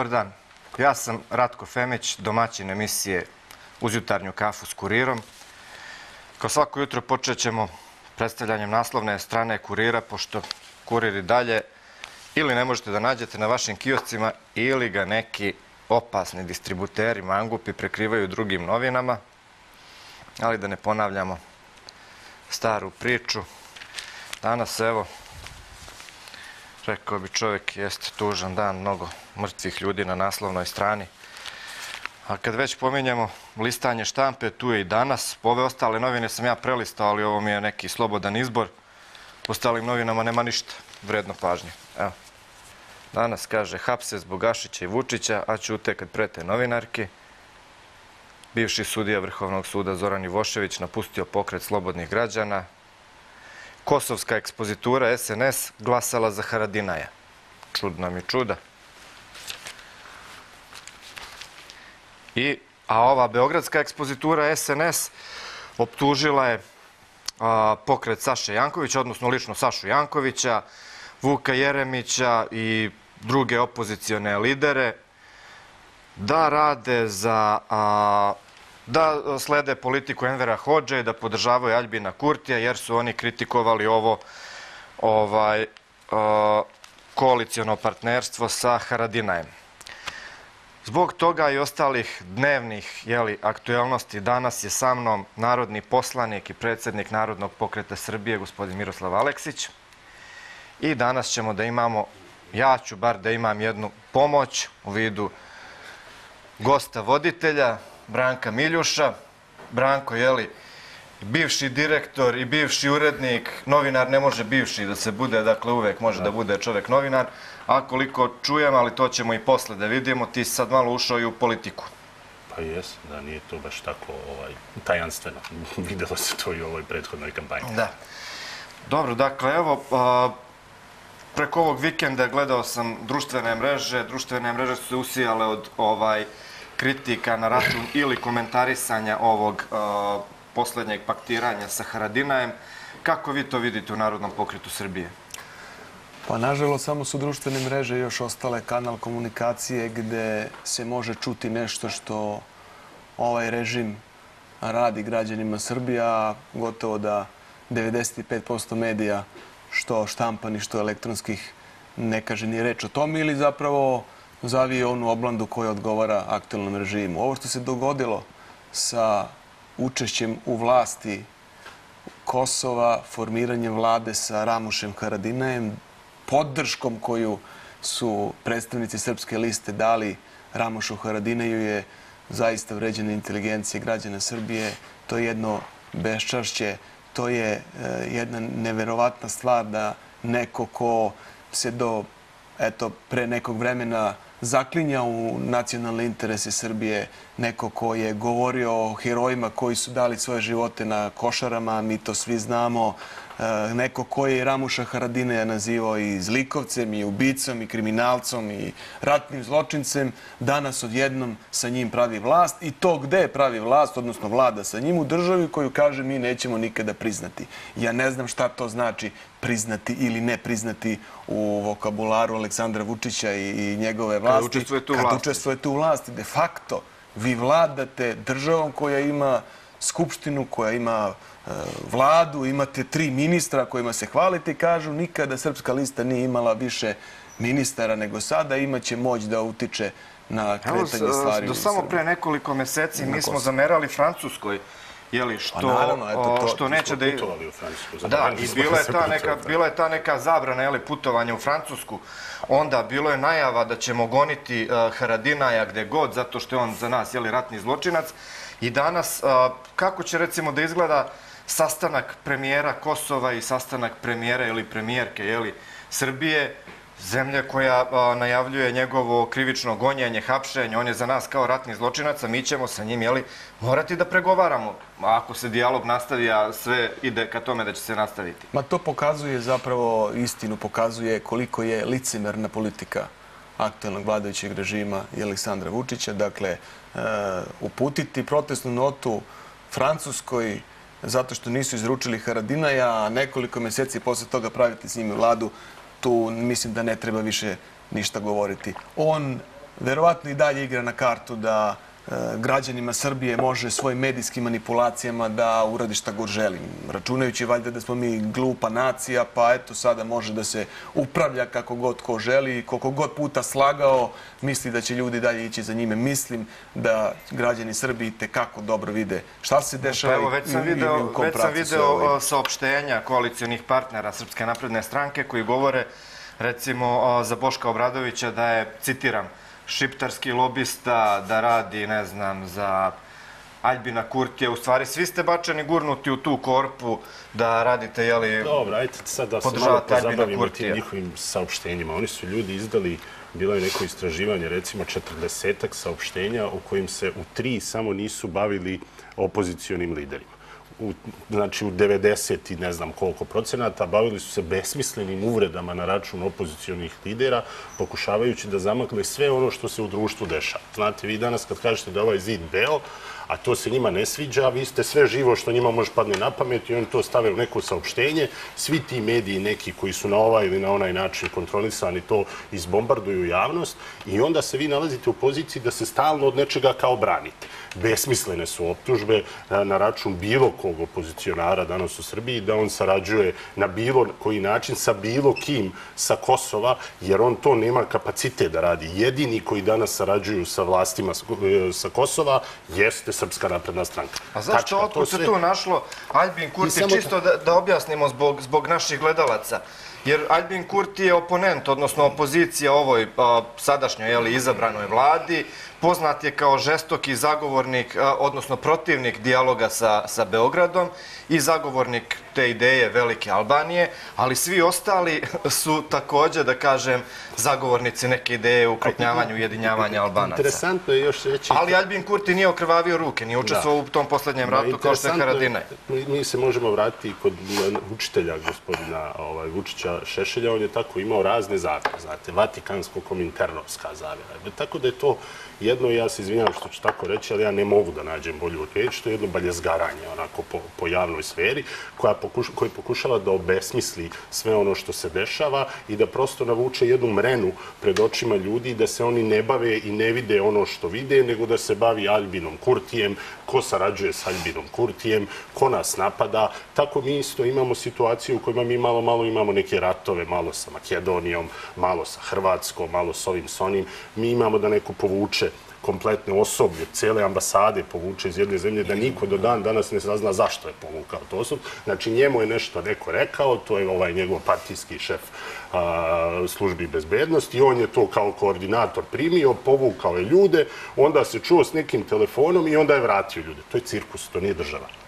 Dobar dan. Ja sam Ratko Femić, domaćin emisije Uz jutarnju kafu s kurirom. Kao svako jutro počet ćemo predstavljanjem naslovne strane kurira, pošto kurir i dalje ili ne možete da nađete na vašim kioscima ili ga neki opasni distributeri mangupi prekrivaju drugim novinama. Ali da ne ponavljamo staru priču. Danas, evo, rekao bi čovjek, jeste tužan dan, mnogo mrtvih ljudi na naslovnoj strani. A kad već pominjamo listanje štampe, tu je i danas. Ove ostale novine sam ja prelistao, ali ovo mi je neki slobodan izbor. U ostalim novinama nema ništa vredno pažnje. Evo. Danas kaže hapse zbog Ašića i Vučića, a ćute kad prete novinarke. Bivši sudija Vrhovnog suda Zoran Ivošević napustio pokret slobodnih građana. Kosovska ekspozitura SNS glasala za Haradinaja. Čudna mi čuda. A ova Beogradska ekspozitura SNS optužila je pokret Saše Jankovića, odnosno lično Sašu Jankovića, Vuka Jeremića i druge opozicione lidere da rade za da e, slede politiku Envera Hođe i da podržavaju Aljbina Kurtija, jer su oni kritikovali ovo ovaj, e, koalicijono partnerstvo sa Haradinajem. Zbog toga i ostalih dnevnih aktuelnosti danas je sa mnom narodni poslanik i predsjednik Narodnog pokreta Srbije, gospodin Miroslav Aleksić. I danas ćemo da imamo, ja ću bar da imam jednu pomoć u vidu gosta voditelja, Branka Miljuša. Branko, jeli, bivši direktor i bivši urednik, novinar ne može bivši da se bude, dakle uvek može da bude čovek novinar, a koliko čujem, ali to ćemo i posle da vidimo, ti si sad malo ušao i u politiku. Pa jes, da nije to baš tako ovaj, tajanstveno. Videlo se to i u ovoj prethodnoj kampanji. Da. Dobro, dakle, evo, preko ovog vikenda gledao sam društvene mreže. Društvene mreže su se usijale od ovaj kritika na račun ili komentarisanja ovog e, posljednjeg paktiranja sa Haradinajem. Kako vi to vidite u Narodnom pokretu Srbije? Pa, nažalost, samo su društvene mreže još ostale kanal komunikacije gde se može čuti nešto što ovaj režim radi građanima Srbija. Gotovo da 95% medija, što štampani, što elektronskih, ne kaže ni reč o tome ili zapravo zavio onu oblandu koja odgovara aktualnom režimu. Ovo što se dogodilo sa učešćem u vlasti Kosova, formiranje vlade sa Ramušem Haradinajem, podrškom koju su predstavnici Srpske liste dali Ramušu Haradinaju je zaista vređena inteligencija građana Srbije. To je jedno beščašće, to je e, jedna neverovatna stvar da neko ko se do eto, pre nekog vremena zaklinja u nacionalne interese Srbije, neko ko je govorio o herojima koji su dali svoje živote na košarama, mi to svi znamo, neko ko je Ramuša Haradine nazivao i zlikovcem, i ubicom, i kriminalcom, i ratnim zločincem, danas odjednom sa njim pravi vlast. I to gde pravi vlast, odnosno vlada sa njim u državi koju kaže mi nećemo nikada priznati. Ja ne znam šta to znači priznati ili ne priznati u vokabularu Aleksandra Vučića i njegove vlasti. Kad učestvujete u vlasti. Kad učestvujete u vlasti, de facto vi vladate državom koja ima skupštinu, koja ima e, vladu, imate tri ministra kojima se hvalite i kažu nikada Srpska lista nije imala više ministara nego sada, imaće moć da utiče na kretanje stvari. Do samo pre nekoliko meseci mi smo zamerali Francuskoj jeli, pa što, naravno, eto, to, što neće da... Putovali u Francusku. Da, i bila je, ta neka, bila je ta neka zabrana jeli, putovanja u Francusku. Onda bilo je najava da ćemo goniti uh, Haradinaja gde god, zato što je on za nas jeli, ratni zločinac. I danas, kako će recimo da izgleda sastanak premijera Kosova i sastanak premijera ili premijerke jeli, Srbije, zemlja koja najavljuje njegovo krivično gonjenje, hapšenje, on je za nas kao ratni zločinac, a mi ćemo sa njim jeli, morati da pregovaramo. Ako se dijalog nastavi, a sve ide ka tome da će se nastaviti. Ma to pokazuje zapravo istinu, pokazuje koliko je licimerna politika aktualnog vladajućeg režima i Aleksandra Vučića. Dakle, e, uputiti protestnu notu Francuskoj zato što nisu izručili Haradinaja, a nekoliko meseci posle toga praviti s njimi vladu, tu mislim da ne treba više ništa govoriti. On verovatno i dalje igra na kartu da građanima Srbije može svojim medijskim manipulacijama da uradi šta god želi. Računajući valjda da smo mi glupa nacija, pa eto sada može da se upravlja kako god ko želi i koliko god puta slagao, misli da će ljudi dalje ići za njime. Mislim da građani Srbije te kako dobro vide šta se Pa dešava evo, već sam i- i- i video, u kom već sam pravcu sve video ovo ide. o, saopštenja koalicijonih partnera Srpske napredne stranke koji govore, recimo, za Boška Obradovića da je, citiram, šiptarski lobista, da radi, ne znam, za Aljbina Kurtija. U stvari, svi ste bačeni gurnuti u tu korpu da radite, jeli, Dobro, ajte sad da se malo Podržavate pozabavimo tim njihovim saopštenjima. Oni su ljudi izdali, bilo je neko istraživanje, recimo 40 saopštenja u kojim se u tri samo nisu bavili opozicionim liderima. U, znači u 90 i ne znam koliko procenata bavili su se besmislenim uvredama na račun opozicionih lidera, pokušavajući da zamakle sve ono što se u društvu dešava. Znate, vi danas kad kažete da je ovaj zid beo, a to se njima ne sviđa, vi ste sve živo što njima može padne na pamet i oni to stave u neko saopštenje. Svi ti mediji neki koji su na ovaj ili na onaj način kontrolisani to izbombarduju javnost i onda se vi nalazite u poziciji da se stalno od nečega kao branite. Besmislene su optužbe eh, na račun bilo kog opozicionara danas u Srbiji da on sarađuje na bilo koji način sa bilo kim sa Kosova, jer on to nema kapacitet da radi. Jedini koji danas sarađuju sa vlastima eh, sa Kosova jeste Srpska napredna stranka. A zašto to otkud se tu našlo Albin Kurti, čisto da, da objasnimo zbog, zbog naših gledalaca? Jer Albin Kurti je oponent, odnosno opozicija ovoj a, sadašnjoj jeli, izabranoj vladi. Poznat je kao žestoki zagovornik, a, odnosno protivnik dijaloga sa, sa Beogradom i zagovornik te ideje Velike Albanije, ali svi ostali su također, da kažem, zagovornici neke ideje u ukrupnjavanju ujedinjavanja Albanaca. Interesantno je još reći... Ali Albin Kurti nije okrvavio ruke, nije učestvovao u tom posljednjem ratu kao što je Haradinaj. Mi, se možemo vratiti kod učitelja gospodina ovaj, Vučića Šešelja. On je tako imao razne zakone, znate, vatikansko-kominternovska zavjera. Tako da je to jedno, ja se izvinjam što ću tako reći, ali ja ne mogu da nađem bolju riječ, to je jedno baljezgaranje onako po, po javnoj sferi koja pokuš, koji pokušava da obesmisli sve ono što se dešava i da prosto navuče jednu mrenu pred očima ljudi da se oni ne bave i ne vide ono što vide, nego da se bavi Albinom Kurtijem, ko sarađuje s Albinom Kurtijem, ko nas napada. Tako mi isto imamo situaciju u kojima mi malo, malo imamo neke ratove, malo sa Makedonijom, malo sa Hrvatskom, malo s ovim, s onim. Mi imamo da neko povuče kompletne osoblje, cele ambasade povuče iz jedne zemlje, da niko do dan danas ne sazna zašto je povukao to osob. Znači, njemu je nešto neko rekao, to je ovaj njegov partijski šef a, službi bezbednosti, i on je to kao koordinator primio, povukao je ljude, onda se čuo s nekim telefonom i onda je vratio ljude. To je cirkus, to nije država.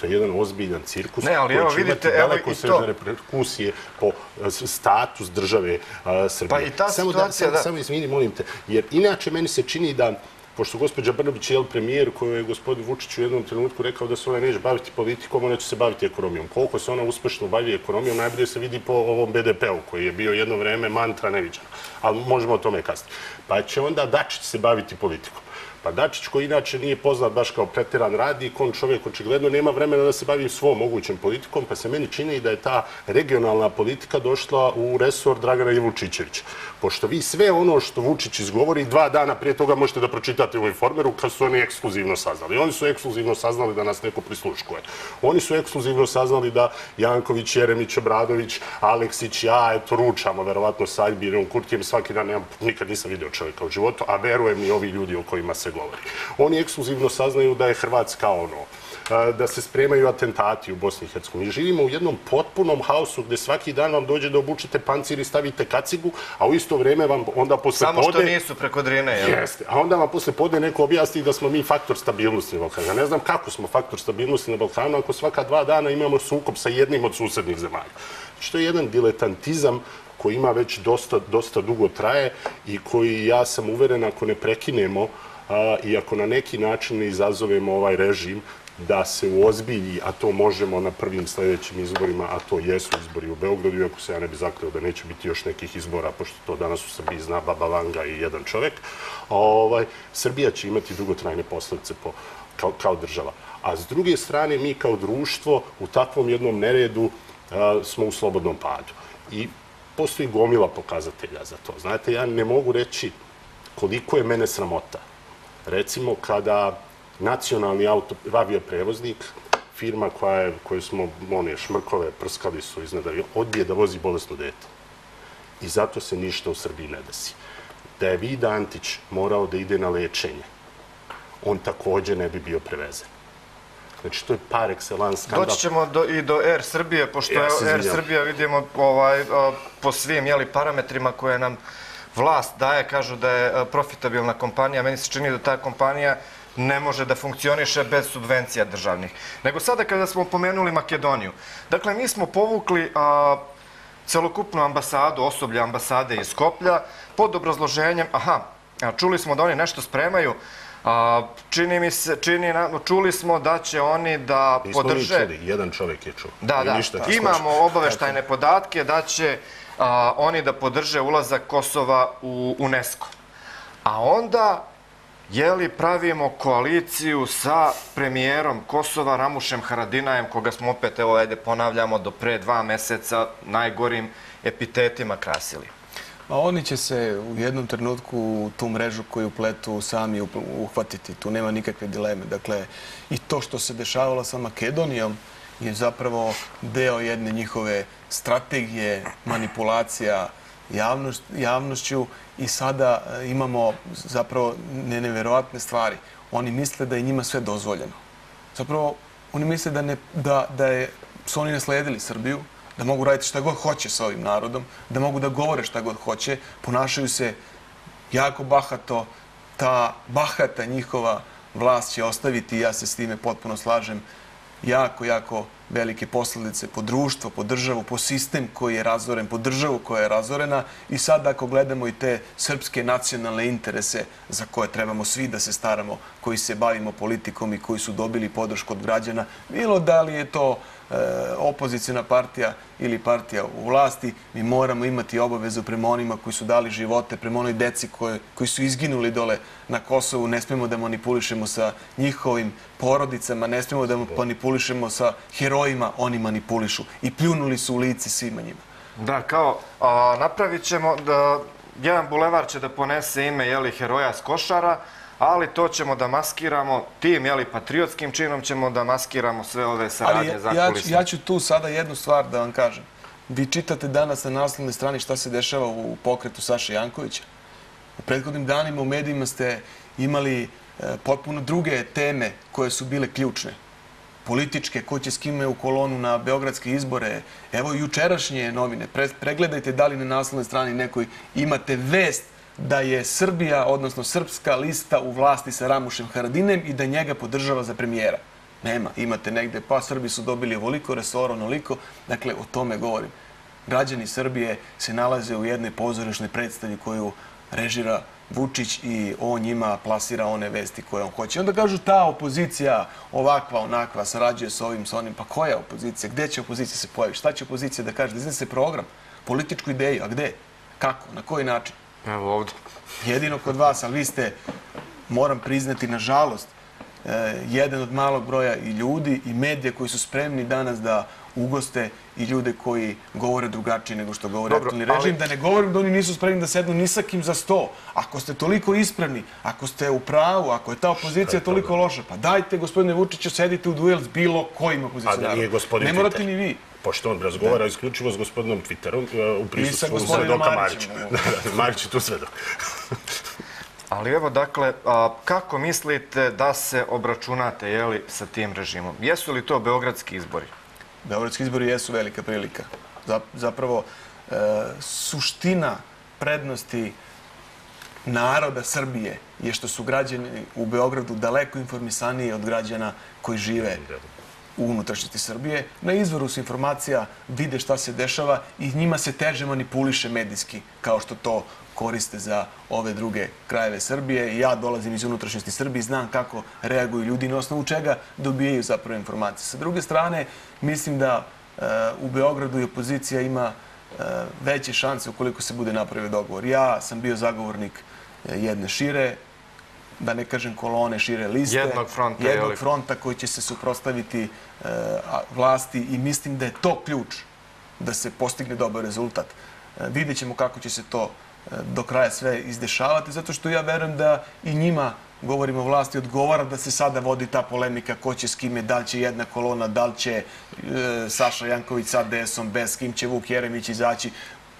To je jedan ozbiljan cirkus Ne, ali koji evo će vidite, imati daleko sežne reperkusije po s- status države a, Srbije. Pa i ta samo situacija, da, da. samo, samo izvini, molim te, jer inače meni se čini da pošto gospođa Brnobić je jel, premijer koju je gospodin Vučić u jednom trenutku rekao da se ona neće baviti politikom, ona će se baviti ekonomijom. Koliko se ona uspešno bavi ekonomijom, najbolje se vidi po ovom BDP-u koji je bio jedno vreme mantra neviđana. Ali možemo o tome kasnije. Pa će onda Dačić se baviti politikom. Pa Dačić, koji inače nije poznat baš kao pretiran radnik, on čovjek očigledno nema vremena da se bavi svom mogućem politikom, pa se meni čini da je ta regionalna politika došla u resor Dragana Ivučićevića. Pošto vi sve ono što Vučić izgovori, dva dana prije toga možete da pročitate u informeru kad su oni ekskluzivno saznali. Oni su ekskluzivno saznali da nas neko prisluškuje. Oni su ekskluzivno saznali da Janković, Jeremić, Obradović, Aleksić, ja, eto, ručamo verovatno sa Albinom Kurtijem svaki dan, ja nikad nisam vidio čovjeka u životu, a verujem i ovi ljudi o kojima se govori. Oni ekskluzivno saznaju da je Hrvatska ono, da se spremaju atentati u Bosni i Hercegovini. Živimo u jednom potpunom haosu gdje svaki dan vam dođe da obučete pancir i stavite kacigu, a u isto vrijeme vam onda posle Samo što pode... nisu preko Drine, jel? Jeste. A onda vam posle pode neko objasni da smo mi faktor stabilnosti na Balkanu. Ja ne znam kako smo faktor stabilnosti na Balkanu ako svaka dva dana imamo sukob sa jednim od susednih zemalja. Što je jedan diletantizam koji ima već dosta, dosta dugo traje i koji ja sam uveren ako ne prekinemo a, i ako na neki način ne izazovemo ovaj režim da se uozbilji, a to možemo na prvim sljedećim izborima, a to jesu izbori u Beogradu, iako se ja ne bi zakleo da neće biti još nekih izbora, pošto to danas u Srbiji zna Baba Vanga i jedan čovek, ovaj, Srbija će imati dugotrajne posljedice po, kao, kao država. A s druge strane, mi kao društvo u takvom jednom neredu smo u slobodnom padu. I postoji gomila pokazatelja za to. Znate, ja ne mogu reći koliko je mene sramota. Recimo, kada nacionalni auto, avioprevoznik, firma koja je, koju smo, one šmrkove prskali su iznad aviona, odbije da vozi bolesno dete. I zato se ništa u Srbiji ne desi. Da je Vida Antić morao da ide na lečenje, on također ne bi bio prevezen. Znači, to je par excellence skandal. Doći ćemo do, i do Air Srbije, pošto Ja Air. Srbija vidimo ovaj, po svim jeli, parametrima koje nam vlast daje, kažu da je profitabilna kompanija. Meni se čini da ta kompanija ne može da funkcioniše bez subvencija državnih. Nego sada kada smo pomenuli Makedoniju. Dakle, mi smo povukli a, celokupnu ambasadu, osoblje ambasade iz Skoplja, pod obrazloženjem, aha, čuli smo da oni nešto spremaju, a, čini mi se, čini, čuli smo da će oni da Nismo podrže... čuli, jedan čovjek je čuo. Da, da, imamo obaveštajne podatke da će a, oni da podrže ulazak Kosova u UNESCO. A onda, je li pravimo koaliciju sa premijerom Kosova Ramušem Haradinajem, koga smo opet, evo, ajde, ponavljamo, do pre dva meseca najgorim epitetima krasili. Pa oni će se u jednom trenutku u tu mrežu koju pletu sami uhvatiti. Tu nema nikakve dileme. Dakle, i to što se dešavalo sa Makedonijom je zapravo deo jedne njihove strategije manipulacija javnoš, javnošću i sada e, imamo zapravo ne- neverovatne stvari. Oni misle da je njima sve dozvoljeno. Zapravo, oni misle da, ne, da, da je, su oni nasledili Srbiju, da mogu raditi šta god hoće sa ovim narodom, da mogu da govore šta god hoće, ponašaju se jako bahato, ta bahata njihova vlast će ostaviti, ja se s time potpuno slažem, jako, jako velike posljedice po društvo, po državu, po sistem koji je razoren, po državu koja je razorena. I sad ako gledamo i te srpske nacionalne interese za koje trebamo svi da se staramo, koji se bavimo politikom i koji su dobili podršku od građana, bilo da li je to e, opozicijna partija ili partija u vlasti, mi moramo imati obavezu prema onima koji su dali živote, prema onoj deci koje, koji su izginuli dole na Kosovu, ne smemo da manipulišemo sa njihovim porodicama, ne smemo da manipulišemo sa herojima, oni manipulišu i pljunuli su u lice svima njima. Da, kao, a, napravit ćemo da jedan bulevar će da ponese ime jeli, heroja s košara, ali to ćemo da maskiramo, tim jeli, patriotskim činom ćemo da maskiramo sve ove Ali saradnje za ja, ću, ja ću tu sada jednu stvar da vam kažem. Vi čitate danas na naslovnoj strani šta se dešava u pokretu Saše Jankovića. U prethodnim danima u medijima ste imali e, potpuno druge teme koje su bile ključne. Političke, ko će s kime u kolonu na beogradske izbore. Evo jučerašnje novine. Pre, pregledajte da li na naslovnoj strani nekoj imate vest da je Srbija, odnosno srpska lista u vlasti sa Ramušem Haradinem i da njega podržava za premijera. Nema. Imate negde, pa Srbi su dobili ovoliko resora, onoliko. Dakle, o tome govorim. Građani Srbije se nalaze u jednoj pozorišnoj predstavi koju režira Vučić i on njima plasira one vesti koje on hoće. Onda kažu ta opozicija ovakva, onakva, sarađuje s ovim, s onim. Pa koja opozicija? Gde će opozicija se pojaviti? Šta će opozicija da kaže? Da iznese program, političku ideju. A gde? Kako? Na koji način? Evo ovdje. jedino kod vas, ali vi ste, moram priznati, nažalost, e, jedan od malog broja i ljudi i medija koji su spremni danas da ugoste i ljude koji govore drugačije nego što govore Dobro, aktualni ali- režim. Da ne govorim da oni nisu spremni da sednu ni sa kim za sto. Ako ste toliko ispravni, ako ste u pravu, ako je ta opozicija toliko loša, pa dajte, gospodine Vučiću, sedite u duel s bilo kojim A opozicionarom. da nije gospodin Ne morate ni vi. Pošto on razgovara isključivo s gospodinom Twitterom e, u prisustvu gospodinom svedoka Marića. Marić je tu svedok. Ali evo, dakle, a, kako mislite da se obračunate jeli, sa tim režimom? Jesu li to beogradski izbori? Beogradski izbori jesu velika prilika. Zap- Zapravo, e, suština prednosti naroda Srbije je što su građani u Beogradu daleko informisaniji od građana koji žive u unutrašnjosti Srbije. Na izvoru su informacija, vide šta se dešava i njima se teže manipuliše medijski, kao što to koriste za ove druge krajeve Srbije. Ja dolazim iz unutrašnjosti Srbije i znam kako reaguju ljudi na osnovu čega dobijaju zapravo informacije. Sa druge strane, mislim da e, u Beogradu i opozicija ima e, veće šanse ukoliko se bude napravio dogovor. Ja sam bio zagovornik eh, jedne šire, da ne kažem kolone, šire liste. Jednog fronta, Jednog fronta koji će se suprostaviti e, a- vlasti i mislim da je to ključ da se postigne dobar rezultat. E, vidjet ćemo kako će se to do kraja sve izdešavati, zato što ja verujem da i njima govorimo vlasti, odgovara da se sada vodi ta polemika ko će s kime, da li će jedna kolona, da li će e, Saša Janković sa DS-om, bez kim će Vuk Jeremić izaći.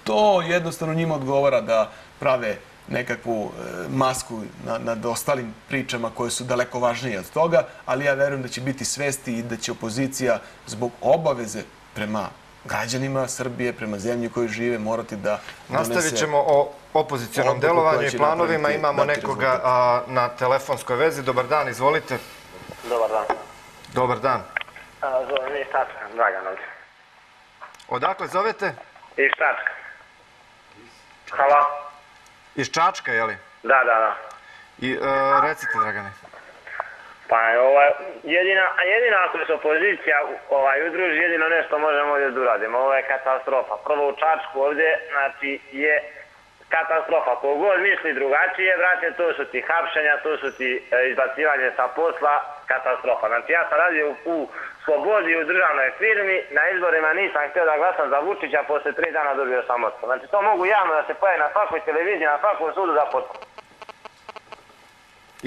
To jednostavno njima odgovara da prave nekakvu e, masku nad, nad ostalim pričama koje su daleko važnije od toga, ali ja verujem da će biti svesti i da će opozicija zbog obaveze prema građanima Srbije, prema zemlji u kojoj žive, morati da donese... Nastavit ćemo o opozicijonom koja delovanju i planovima. Imamo nekoga a, na telefonskoj vezi. Dobar dan, izvolite. Dobar dan. Dobar dan. Zovem iz Tačka, Dragan ovdje. Odakle zovete? Iz Tačka. Halo? Iz Čačka, je li? Da, da, da. I e, recite, Dragane. Pa ovaj, jedina, a jedina ako se opozicija ovaj, udruži, jedino nešto možemo ovdje da uradimo. Ovo je katastrofa. Prvo u Čačku ovdje, znači, je katastrofa. Kogod misli drugačije, brate, to su ti hapšenja, to su ti e, izbacivanje sa posla, katastrofa. Znači, ja sam radio u, u Slobodi u državnoj firmi, na izborima nisam htio da glasam za Vučića, posle tri dana dobio sam otkaz. Znači, to mogu javno da se pojavi na svakoj televiziji, na svakom sudu da potpuno.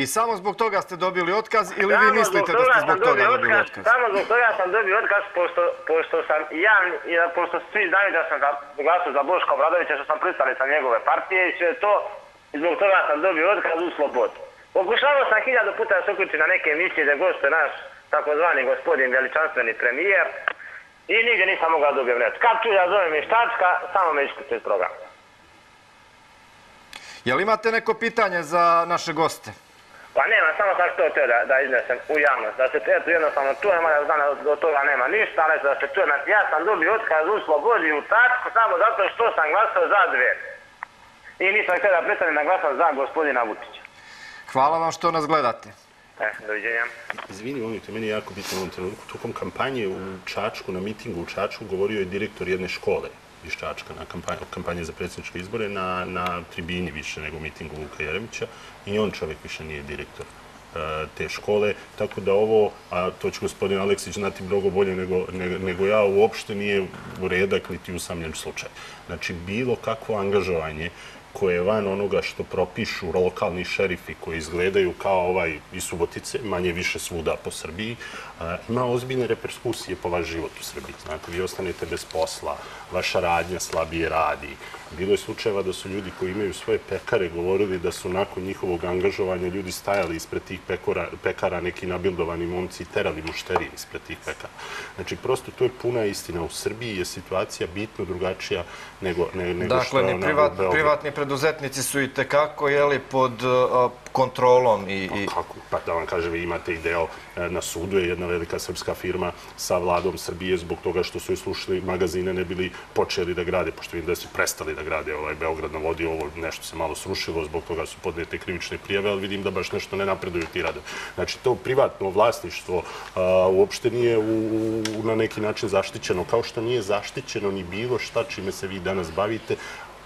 I samo zbog toga ste dobili otkaz ili vi mislite da ste zbog toga dobili otkaz? Samo zbog toga sam dobio otkaz, pošto, pošto sam ja, i pošto svi znaju da sam glasao za Boška Obradovića, što sam pristali sa njegove partije i sve to, i zbog toga sam dobio otkaz u slobodu. Pokušavao sam hiljadu puta da se uključim na neke emisije da goste naš takozvani gospodin veličanstveni premijer i nigdje nisam mogao da dobijem nešto. Kad ću ja zovem iz Čačka, samo me isključio iz programa. Jel imate neko pitanje za naše goste? Pa nema, samo sam što teo da, da iznesem u javnost, da se eto jednostavno čujem, ja znam da do toga nema ništa, ali da se čujem, ja sam dobio otkaz u slobodi u tačku samo zato što sam glasao za dve. I nisam htio da prestanem da glasam za gospodina Vučića. Hvala vam što nas gledate. E, doviđenja. Izvini, momite, meni je jako bitno u ovom trenutku. Tokom kampanje u Čačku, na mitingu u Čačku, govorio je direktor jedne škole iz Čačka na kampanje, kampanje za predsjedničke izbore na, na tribini više nego mitingu Vuka Jeremića i on čovjek više nije direktor e, te škole, tako da ovo, a to će gospodin Aleksić znati mnogo bolje nego, nego, nego ja, uopšte nije u redak niti usamljen slučaj. Znači, bilo kakvo angažovanje koje je van onoga što propišu lokalni šerifi koji izgledaju kao ovaj iz Subotice, manje više svuda po Srbiji, ima ozbiljne reperskusije po vaš život u Srbiji. Znate, vi ostanete bez posla, vaša radnja slabije radi. Bilo je slučajeva da su ljudi koji imaju svoje pekare govorili da su nakon njihovog angažovanja ljudi stajali ispred tih pekora, pekara, neki nabildovani momci i terali mušterije ispred tih pekara. Znači, prosto to je puna istina. U Srbiji je situacija bitno drugačija nego, ne, nego što Dakle, je ni ona privat, u Beogradu. privatni preduzetnici su i tekako jeli, pod uh, kontrolom i, i pa Kako? Pa da vam kažem, vi imate i deo e, na sudu je jedna velika srpska firma sa vladom Srbije zbog toga što su islušili magazine ne bili počeli da grade, pošto vidim da su prestali da grade ovaj Beograd na vodi, ovo nešto se malo srušilo, zbog toga su podnete krivične prijave, ali vidim da baš nešto ne napreduju ti rade. Znači, to privatno vlasništvo a, uopšte nije u, u, na neki način zaštićeno, kao što nije zaštićeno ni bilo šta čime se vi danas bavite,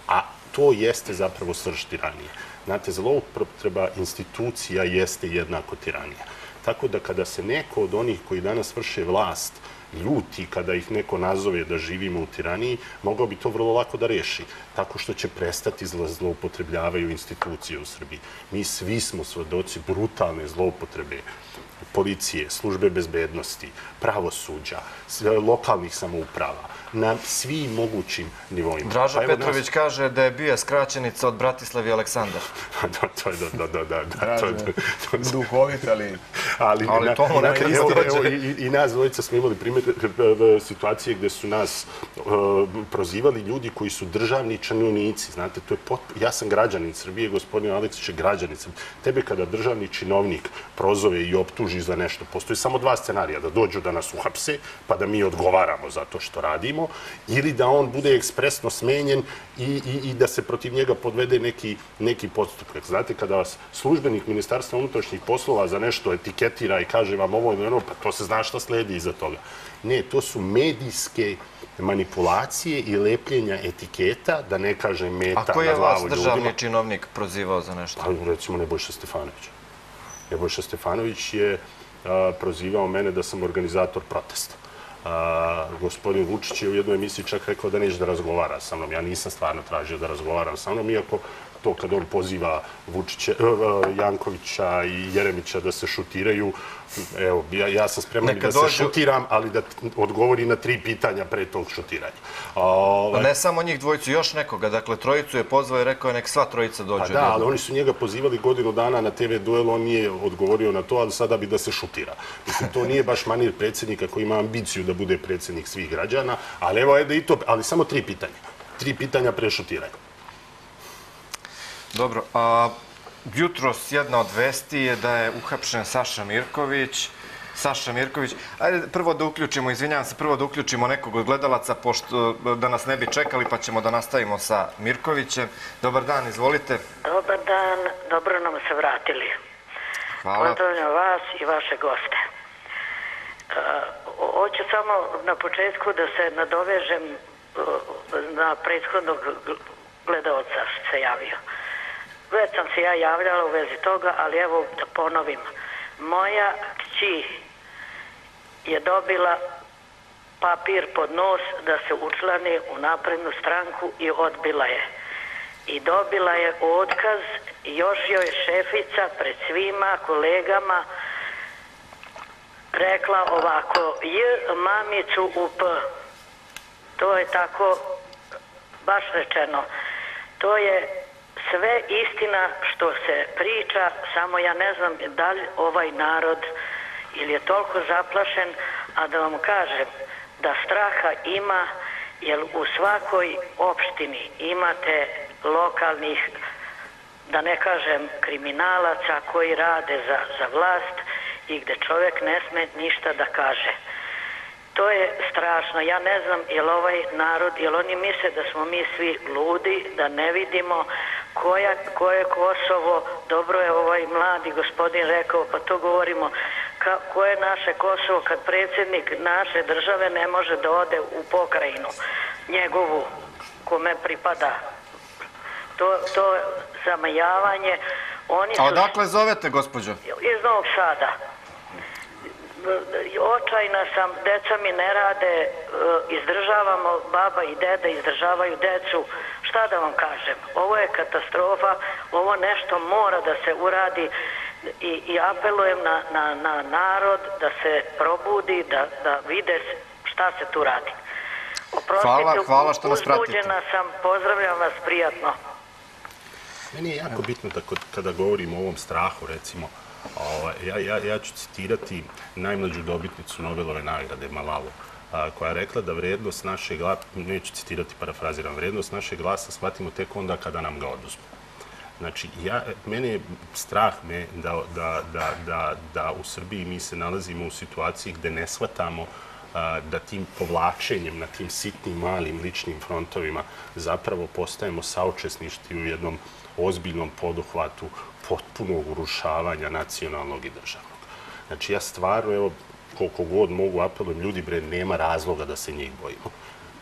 a to jeste zapravo srž tiranije. Znate, zloupotreba institucija jeste jednako tiranija. Tako da kada se neko od onih koji danas vrše vlast ljuti kada ih neko nazove da živimo u tiraniji, mogao bi to vrlo lako da reši, tako što će prestati zloupotrebljavaju institucije u Srbiji. Mi svi smo svedoci brutalne zloupotrebe policije, službe bezbednosti, pravosuđa, lokalnih samouprava, na svim mogućim nivoima. Draža Pa nas- Petrović kaže da je bio skraćenica od Bratislavi Aleksandar. da, to je da, da, da, da, da, to je, Draže, to je, duhovit, ali ali, Ali na- to mu na- nekad evo, dođe. evo, i, i nas dvojica smo imali primjer situacije gde su nas uh, prozivali ljudi koji su državni činovnici. Znate, to je pot... ja sam građanin Srbije, gospodin Aleksić je građanin Srbije. Tebe kada državni činovnik prozove i optuži za nešto, postoji samo dva scenarija, da dođu da nas uhapse, pa da mi odgovaramo za to što radimo, ili da on bude ekspresno smenjen i, i, i da se protiv njega podvede neki, neki postupak. Znate, kada vas službenik Ministarstva unutrašnjih poslova za nešto etiketira i kaže vam ovo ili ono, pa to se zna šta sledi iza toga. Ne, to su medijske manipulacije i lepljenja etiketa, da ne kažem meta A koji je na vas glavu državni ljudima. činovnik prozivao za nešto? Pa, recimo Nebojša Stefanović. Nebojša Stefanović je a, prozivao mene da sam organizator protesta. A, gospodin Vučić je u jednoj emisiji čak rekao da neće da razgovara sa mnom. Ja nisam stvarno tražio da razgovaram sa mnom, iako to kad on poziva Vučića, eh, Jankovića i Jeremića da se šutiraju, evo, ja, ja sam spreman Neka da se šutiram, ali da odgovori na tri pitanja pre tog šutiranja. Pa ovaj, ne samo njih dvojicu, još nekoga. Dakle, trojicu je pozvao i rekao je nek sva trojica dođe. Pa da, ali oni su njega pozivali godinu dana na TV duel, on nije odgovorio na to, ali sada bi da se šutira. Mislim, to nije baš manir predsjednika koji ima ambiciju da bude predsjednik svih građana, ali evo, ajde i to, ali samo tri pitanja. Tri pitanja pre šutiranja. Dobro, a jutros jedna od vesti je da je uhapšen Saša Mirković. Saša Mirković, ajde prvo da uključimo, izvinjavam se, prvo da uključimo nekog od gledalaca, pošto da nas ne bi čekali, pa ćemo da nastavimo sa Mirkovićem. Dobar dan, izvolite. Dobar dan, dobro nam se vratili. Hvala. Pozdravljam vas i vaše goste. E, hoću samo na početku da se nadovežem e, na prethodnog gl- gledaoca što se javio. Već sam se ja javljala u vezi toga, ali evo da ponovim. Moja kći je dobila papir pod nos da se učlani u naprednu stranku i odbila je. I dobila je otkaz i još joj je šefica pred svima kolegama rekla ovako J mamicu u P. To je tako baš rečeno. To je sve istina što se priča, samo ja ne znam da li ovaj narod ili je toliko zaplašen, a da vam kažem da straha ima, jer u svakoj opštini imate lokalnih, da ne kažem, kriminalaca koji rade za, za vlast i gde čovjek ne sme ništa da kaže. To je strašno. Ja ne znam je li ovaj narod, je li oni misle da smo mi svi ludi, da ne vidimo koja, koje Kosovo, dobro je ovaj mladi gospodin rekao, pa to govorimo, ka, koje je naše Kosovo kad predsjednik naše države ne može da ode u pokrajinu njegovu kome pripada. To, to zamajavanje, oni A su odakle zovete, gospođo? iz Novog Sada. Očajna sam, deca mi ne rade, e, izdržavamo, baba i deda izdržavaju decu. Šta da vam kažem? Ovo je katastrofa, ovo nešto mora da se uradi i, i apelujem na, na, na narod da se probudi, da, da vide šta se tu radi. Oprostite, Hvala, hvala što nas pratite. uzbuđena sam, pozdravljam vas prijatno. Meni je jako bitno da kod, kada govorimo o ovom strahu, recimo, ovaj, ja, ja, ja ću citirati najmlađu dobitnicu Nobelove nagrade, Malalu, a, koja je rekla da vrednost naše glasa, neću citirati, parafraziram, vrednost naše glasa shvatimo tek onda kada nam ga oduzmu. Znači, ja, mene je strah me da, da, da, da, da u Srbiji mi se nalazimo u situaciji gde ne shvatamo a, da tim povlačenjem na tim sitnim, malim ličnim frontovima zapravo postajemo saučesništi u jednom ozbiljnom poduhvatu potpunog urušavanja nacionalnog i državnog. Znači, ja stvarno, evo, koliko god mogu apelujem, ljudi, bre, nema razloga da se njih bojimo.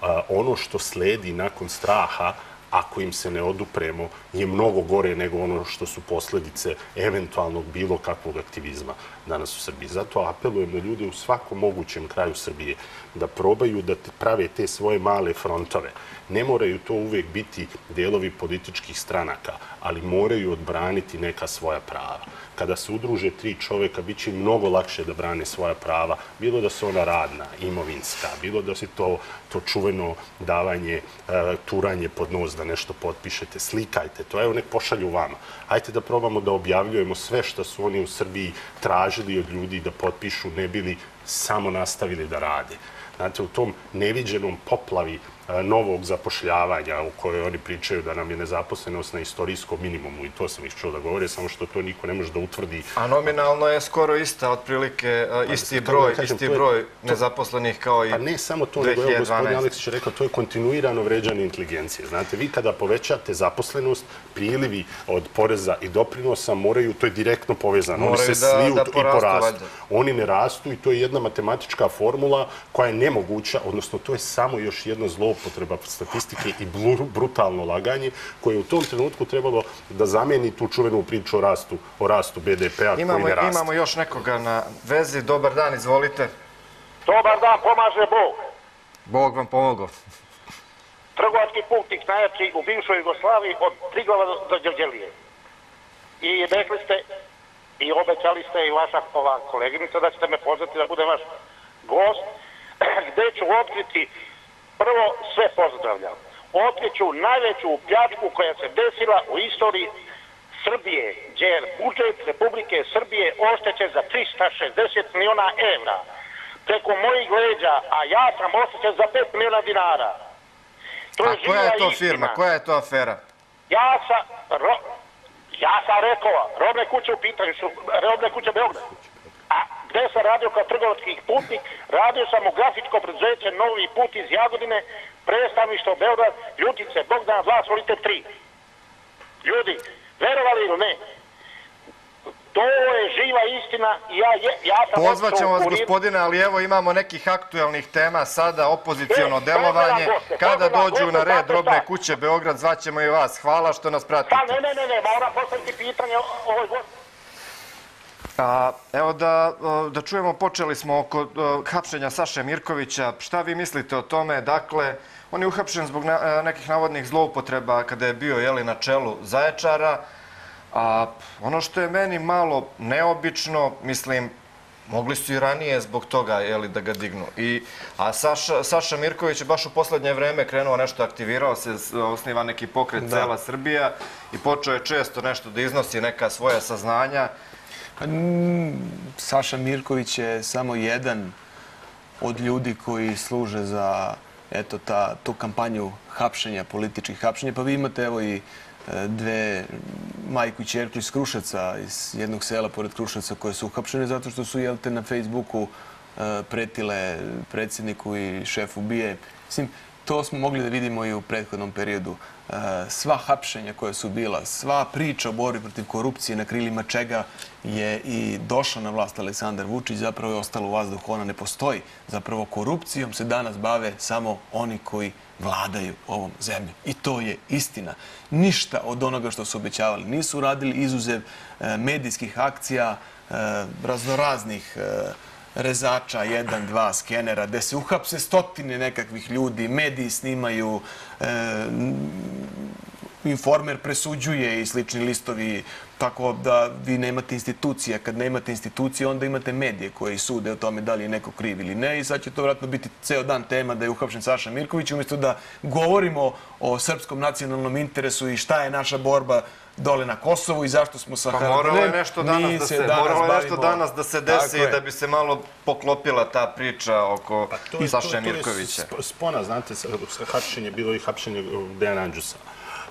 A, ono što sledi nakon straha, ako im se ne odupremo, je mnogo gore nego ono što su posljedice eventualnog bilo kakvog aktivizma danas u Srbiji. Zato apelujem na ljude u svakom mogućem kraju Srbije da probaju da prave te svoje male frontove. Ne moraju to uvijek biti delovi političkih stranaka, ali moraju odbraniti neka svoja prava. Kada se udruže tri čoveka, bit će mnogo lakše da brane svoja prava, bilo da su ona radna, imovinska, bilo da se to, to čuveno davanje, e, turanje pod nos da nešto potpišete, slikajte to, evo nek pošalju vama. Hajte da probamo da objavljujemo sve što su oni u Srbiji tražili od ljudi da potpišu, ne bili samo nastavili da rade. Znate, u tom neviđenom poplavi novog zapošljavanja u kojoj oni pričaju da nam je nezaposlenost na istorijskom minimumu i to sam ih čuo da govore, samo što to niko ne može da utvrdi. A nominalno je skoro ista, otprilike e, isti broj, kažem, isti to je- broj nezaposlenih kao i Pa ne samo to, nego evo, gospodin 2012. Aleksić je rekao, to je kontinuirano vređanje inteligencije. Znate, vi kada povećate zaposlenost, prilivi od poreza i doprinosa moraju, to je direktno povezano. Oni se da- sliju da i porastu, valjda. Oni ne rastu i to je jedna matematička formula koja je nemoguća, odnosno to je samo još jedna zloupotreba statistike i brutalno laganje koje je u tom trenutku trebalo da zameni tu čuvenu priču o rastu, o rastu BDP-a koji Imamo, ne raste. imamo još nekoga na vezi. Dobar dan, izvolite. Dobar dan, pomaže Bog. Bog vam pomogao. Trgovački putnik najjači u bivšoj Jugoslaviji od Triglava do, do Đorđelije. I rekli ste i obećali ste i vaša ova koleginica da ćete me pozvati da budem vaš gost, gde ću otkriti prvo sve pozdravljam. Otkriću najveću pljačku koja se desila u istoriji Srbije, gdje je budžet Republike Srbije oštećen za 360 miliona evra preko mojih leđa, a ja sam oštećen za 5 miliona dinara. To A koja je to istina. firma? Koja je to afera? Ja sam, ro, ja sam rekao, robne kuće u pitanju su, robne kuće Beograd. Gde sam radio kao trgovački putnik, radio sam u grafičko preduzeće Novi put iz Jagodine, predstavništvo Beograd, Ljutice, Bogdan, Vlas, volite 3. Ljudi, verovali ili ne, to je živa istina i ja, je, ja sam... Pozvat ćemo vas, Kurir- gospodine, ali evo imamo nekih aktuelnih tema sada, opozicijono E, delovanje. goste, Kada dođu goste, na red robne kuće Beograd, zvaćemo i vas. Hvala što nas pratite. Pa ne, ne, ne, ne, moram postaviti pitanje ovoj gosti. A, evo da, da čujemo, počeli smo oko hapšenja Saše Mirkovića. Šta vi mislite o tome? Dakle, on je uhapšen zbog e, nekih navodnih zloupotreba kada je bio jeli, na čelu Zaječara. A ono što je meni malo neobično, mislim, mogli su i ranije zbog toga jeli, da ga dignu. I, a Saša, Saša Mirković je baš u poslednje vreme krenuo nešto, aktivirao se, osniva neki pokret Da. Cela Srbija i počeo je često nešto da iznosi neka svoja saznanja. Pa, Saša Mirković je samo jedan od ljudi koji služe za eto, ta, tu kampanju hapšenja, političkih hapšenja. Pa vi imate evo i e, dve majku i čerku iz Krušaca, iz jednog sela pored Krušaca koje su uhapšene zato što su jel te, na Facebooku e, pretile predsjedniku i šefu bije. Mislim, to smo mogli da vidimo i u prethodnom periodu. E, sva hapšenja koja su bila, sva priča o borbi protiv korupcije na krilima čega je i došla na vlast Aleksandar Vučić, zapravo je ostalo u vazduhu, ona ne postoji. Zapravo korupcijom se danas bave samo oni koji vladaju ovom zemljom. I to je istina. Ništa od onoga što su obećavali nisu radili, izuzev e, medijskih akcija, e, raznoraznih akcija, rezača, jedan, dva skenera, gde se uhapse stotine nekakvih ljudi, mediji snimaju, e, informer presuđuje i slični listovi, tako da vi nemate institucije. Kad nemate institucije, onda imate medije koji sude o tome da li je neko kriv ili ne i sad će to vratno biti ceo dan tema da je uhapšen Saša Mirković, umjesto da govorimo o srpskom nacionalnom interesu i šta je naša borba доле на Косово и зашто смо сахарадени. Па морало е нешто данас да се, данас морало нешто данас да се деси така и да би се мало поклопила таа прича око па, Мирковиќе. Саша Мирковиќа. Спона, знаете, хапшење било и хапшење Дејан Анџуса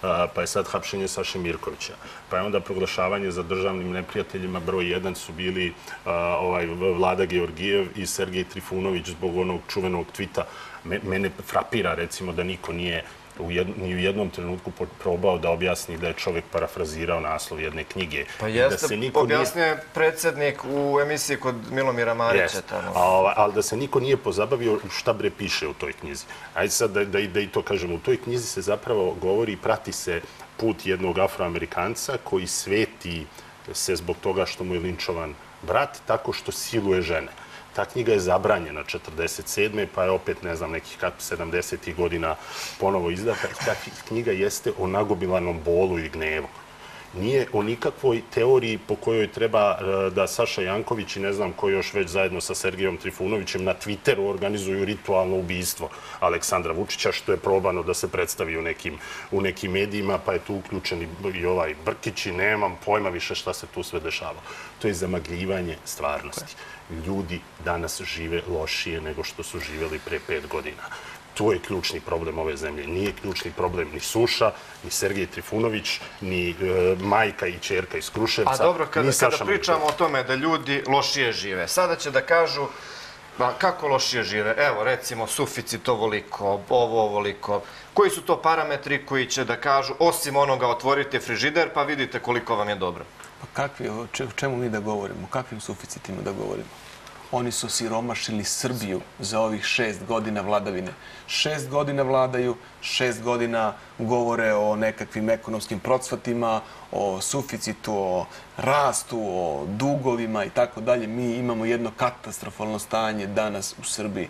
па е сад хапшење Саше Мирковиќе Па е онда проглашавање за државним непријателјima број 1 су били овај Влада Георгиев и Сергеј Трифуновиќ због оног чувеног твита. Мене фрапира, рецимо, да нико nije u jed, ni u jednom trenutku probao da objasni da je čovjek parafrazirao naslov jedne knjige. Pa da jeste, se niko nije- objasnio je predsjednik u emisiji kod Milomira Marića. Jeste, Tamo. a, ova, ali da se niko nije pozabavio šta bre piše u toj knjizi. Ajde sad da, da, i- da i to kažemo. U toj knjizi se zapravo govori i prati se put jednog afroamerikanca koji sveti se zbog toga što mu je linčovan brat tako što siluje žene. Ta knjiga je zabranjena 47. pa je opet, ne znam, nekih kad 70. godina ponovo izdata. Ta knjiga jeste o nagobilanom bolu i gnevu nije o nikakvoj teoriji po kojoj treba e, da Saša Janković i ne znam ko još već zajedno sa Sergijom Trifunovićem na Twitteru organizuju ritualno ubijstvo Aleksandra Vučića, što je probano da se predstavi u nekim, u nekim medijima, pa je tu uključen i, i ovaj Brkić i nemam pojma više šta se tu sve dešava. To je zamagljivanje stvarnosti. Ljudi danas žive lošije nego što su živjeli pre pet godina. To je ključni problem ove zemlje. Nije ključni problem ni Suša, ni Sergej Trifunović, ni e, majka i čerka iz Kruševca, A dobro, kada, pričamo o tome da ljudi lošije žive, sada će da kažu pa, kako lošije žive. Evo, recimo, suficit ovoliko, ovo ovoliko. Koji su to parametri koji će da kažu, osim onoga otvorite frižider, pa vidite koliko vam je dobro. Pa kakvi, o čemu mi da govorimo? O kakvim suficitima da govorimo? Oni su siromašili Srbiju za ovih šest godina vladavine. Šest godina vladaju, šest godina govore o nekakvim ekonomskim procvatima, o suficitu, o rastu, o dugovima i tako dalje. Mi imamo jedno katastrofalno stanje danas u Srbiji.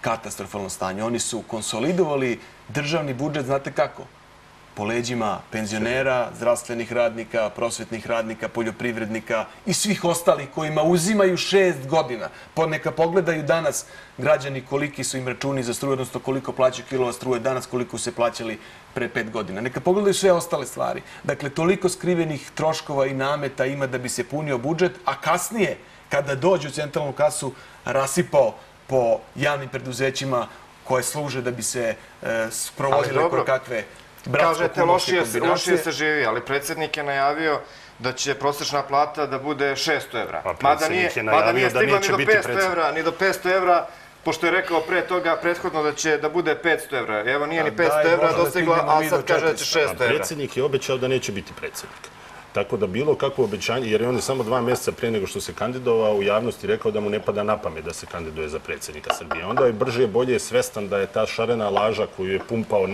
Katastrofalno stanje. Oni su konsolidovali državni budžet, znate kako? Po leđima penzionera, zdravstvenih radnika, prosvetnih radnika, poljoprivrednika i svih ostalih kojima uzimaju šest godina. Neka pogledaju danas građani koliki su im računi za struju, odnosno koliko plaćaju kilova struje danas, koliko se plaćali pre pet godina. Neka pogledaju sve ostale stvari. Dakle, toliko skrivenih troškova i nameta ima da bi se punio budžet, a kasnije, kada dođu u centralnu kasu, rasipao po javnim preduzećima koje služe da bi se e, sprovodile kakve Kažete, lošije, lošije se živi, ali predsjednik je najavio da će prosječna plata da bude 600 evra. Pa mada nije, je mada nije stigla ni do 500 evra, ni do 500 evra, pošto je rekao pre toga prethodno da će da bude 500 evra. Evo nije ni 500 evra dostigla, a sad kaže da će 600 evra. Predsjednik je obećao da neće biti predsjednik. Tako da bilo kakvo obećanje, jer je on je samo dva mjeseca prije nego što se kandidovao u javnosti rekao da mu ne pada na pamet da se kandiduje za predsjednika Srbije. Onda je brže i bolje svestan da je ta šarena laža koju je pumpao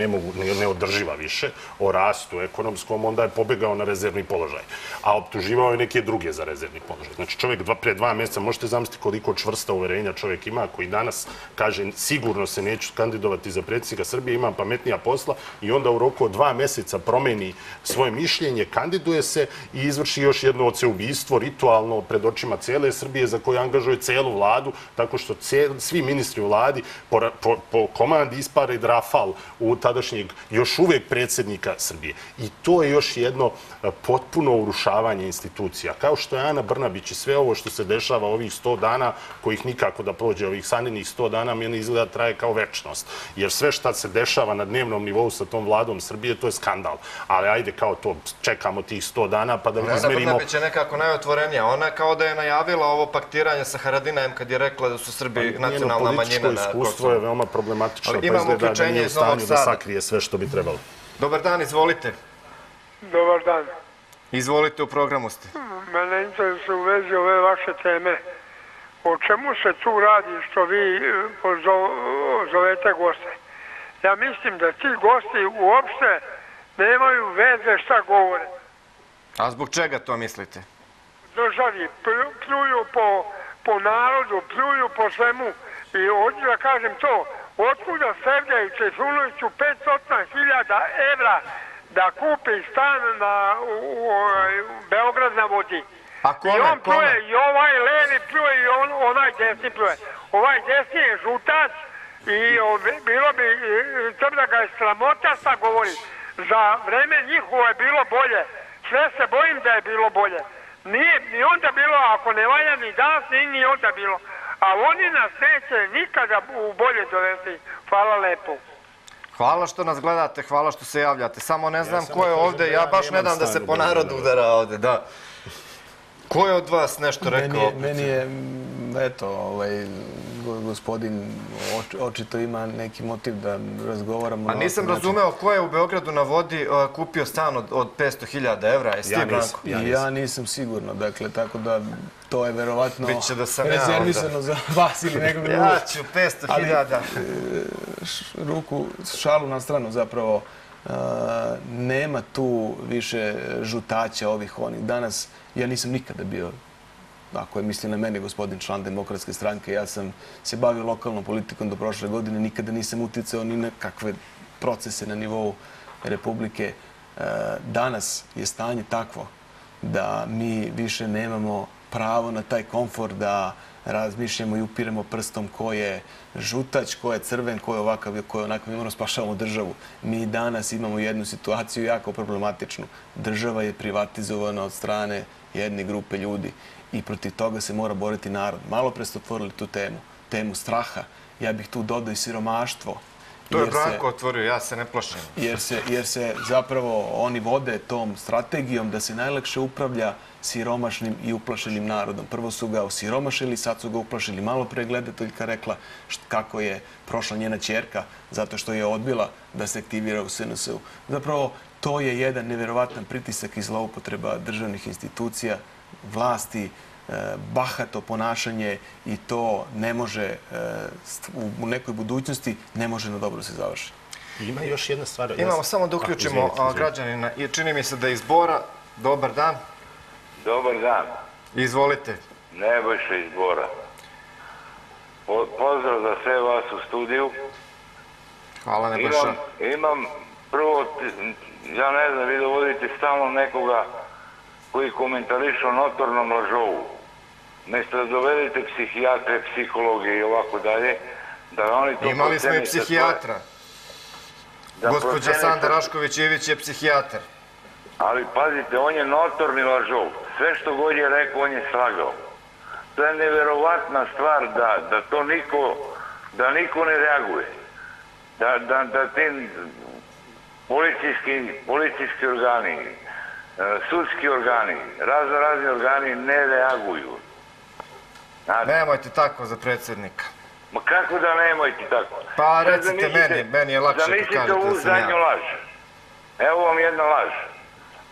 neodrživa ne više o rastu ekonomskom, onda je pobegao na rezervni položaj. A optuživao je neke druge za rezervni položaj. Znači čovjek dva, pre dva mjeseca, možete zamisliti koliko čvrsta uverenja čovjek ima koji danas kaže sigurno se neću kandidovati za predsjednika Srbije, ima pametnija posla i onda u roku od dva mjeseca promeni svoje mišljenje, kandiduje se i izvrši još jedno oceubistvo ritualno pred očima cele Srbije za koje angažuje celu vladu, tako što svi ministri u vladi po, po, po komandi ispare drafal u tadašnjeg još uvijek predsjednika Srbije. I to je još jedno e, potpuno urušavanje institucija. Kao što je Ana Brnabić i sve ovo što se dešava ovih sto dana, kojih nikako da prođe ovih sanjenih sto dana, meni izgleda traje kao večnost. Jer sve što se dešava na dnevnom nivou sa tom vladom Srbije, to je skandal. Ali ajde kao to, čekamo tih sto dana dana pa da Ana izmerimo... Ana Brnabić je nekako najotvorenija. Ona kao da je najavila ovo paktiranje sa Haradinajem kad je rekla da su Srbi pa, nacionalna manjina na Kosovo. iskustvo je veoma problematično, pa izgleda da nije u stanju da sakrije sve što bi trebalo. Dobar dan, izvolite. Dobar dan. Izvolite, u programu ste. Mene interesuje u vezi ove vaše teme. O čemu se tu radi što vi e, zovete goste? Ja mislim da ti gosti uopšte nemaju veze šta govore. A zbog čega to mislite? Državi pljuju po, po narodu, pljuju po svemu. I hoću da kažem to, otkuda Sergej Čefunoviću 500.000 evra da kupi stan na, u, u, u Beograd na vodi. A kome, I on kome? pluje, i ovaj levi pluje, i on, onaj desni pluje. Ovaj desni je žutac i ove, bilo bi, treba da ga je sramota sa govori. Za vreme njihovo je bilo bolje sve se bojim da je bilo bolje. Nije ni onda bilo, ako ne valja ni danas, ni, ni onda bilo. A oni nas neće nikada u bolje dovesti. Hvala lepo. Hvala što nas gledate, hvala što se javljate. Samo ne znam ko je ovde, ja baš ne dam da se po narodu udara ovde, da. Ko je od vas nešto rekao? Meni je, eto, ovaj, gospodin očito ima neki motiv da razgovaramo. A nisam razumeo ko je u Beogradu na vodi kupio stan od 500.000 evra, jesi ti Branko? Ja nisam sigurno, dakle, tako da to je verovatno Biće da sam rezervisano za vas ili nekog drugog. Ja ću 500.000. E, ruku, šalu na stranu zapravo, nema tu više žutaća ovih onih. Danas ja nisam nikada bio ako je misli na mene gospodin član demokratske stranke, ja sam se bavio lokalnom politikom do prošle godine, nikada nisam uticao ni na kakve procese na nivou Republike. E, danas je stanje takvo da mi više nemamo pravo na taj komfort da razmišljamo i upiremo prstom ko je žutač, ko je crven, ko je ovakav, ko je onakav. Mi moramo spašavamo državu. Mi danas imamo jednu situaciju jako problematičnu. Država je privatizovana od strane jedne grupe ljudi i protiv toga se mora boriti narod. Malo pre ste otvorili tu temu, temu straha. Ja bih tu dodao i siromaštvo. To je Branko otvorio, ja se ne plašim. Jer se, jer se zapravo oni vode tom strategijom da se najlakše upravlja siromašnim i uplašenim narodom. Prvo su ga osiromašili, sad su ga uplašili. Malo pre gledateljka rekla kako je prošla njena čerka zato što je odbila da se aktivira u SNS-u. Zapravo, to je jedan neverovatan pritisak i zloupotreba državnih institucija, vlasti, bahato ponašanje i to ne može e, u- nekoj budućnosti ne može na dobro se završi. Ima još jedna stvar. Imamo sam- samo da uključimo građanina i čini mi se da je izbora. Dobar dan. Dobar dan, Izvolite. Nebojša iz Bora. Po, pozdrav za sve vas u studiju. Hvala Nebojša. Imam, imam prvo, ja ne znam, vi dovodite stalno nekoga koji komentariše o notornom lažovu. Mesto da dovedete psihijatre, psihologe i ovako dalje, da oni to Imali smo i psihijatra. procene Sanda sa- Rašković-Ivić je psihijatar. Ali pazite, on je notorni lažov. Sve što god je rekao, on je slagao. To je neverovatna stvar da, da to niko, da niko ne reaguje. Da, da, da ti policijski, policijski organi, sudski organi, razno razni organi ne reaguju. Znate, Nemojte tako za predsjednika. Ma kako da nemojte tako? Pa, recite zamislite- meni, meni je lakše Zamislite kažete ovu da sam ja. zadnju laž. Evo vam jedna laž.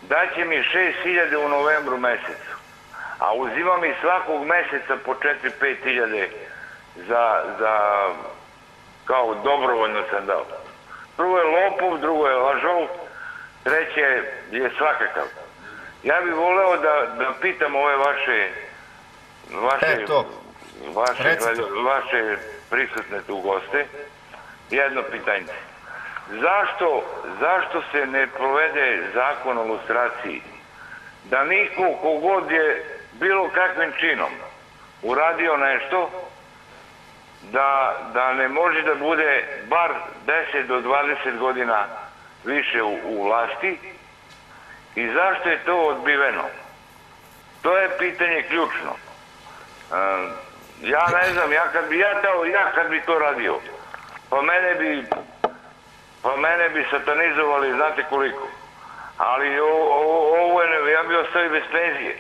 Daće mi 6000 u novembru mesecu, a uzima mi svakog meseca po 4-5 hiljade za, za, kao dobrovoljno sam dao. Prvo je lopov, drugo je lažov, treće je svakakav. Ja bih voleo da, da pitam ove vaše, vaše, Eto, vaše, recite. vaše prisutne tu goste, jedno pitanje. Zašto, zašto se ne provede zakon o lustraciji? Da niko kogod je bilo kakvim činom uradio nešto, da, da ne može da bude bar 10 do 20 godina više u, u vlasti i zašto je to odbiveno? To je pitanje ključno. Um, ja ne znam, ja kad bi ja, to, ja kad bi to radio, pa mene bi pa mene bi satanizovali, znate koliko. Ali o- o- ovo je, ja bi ostao i bez penzije.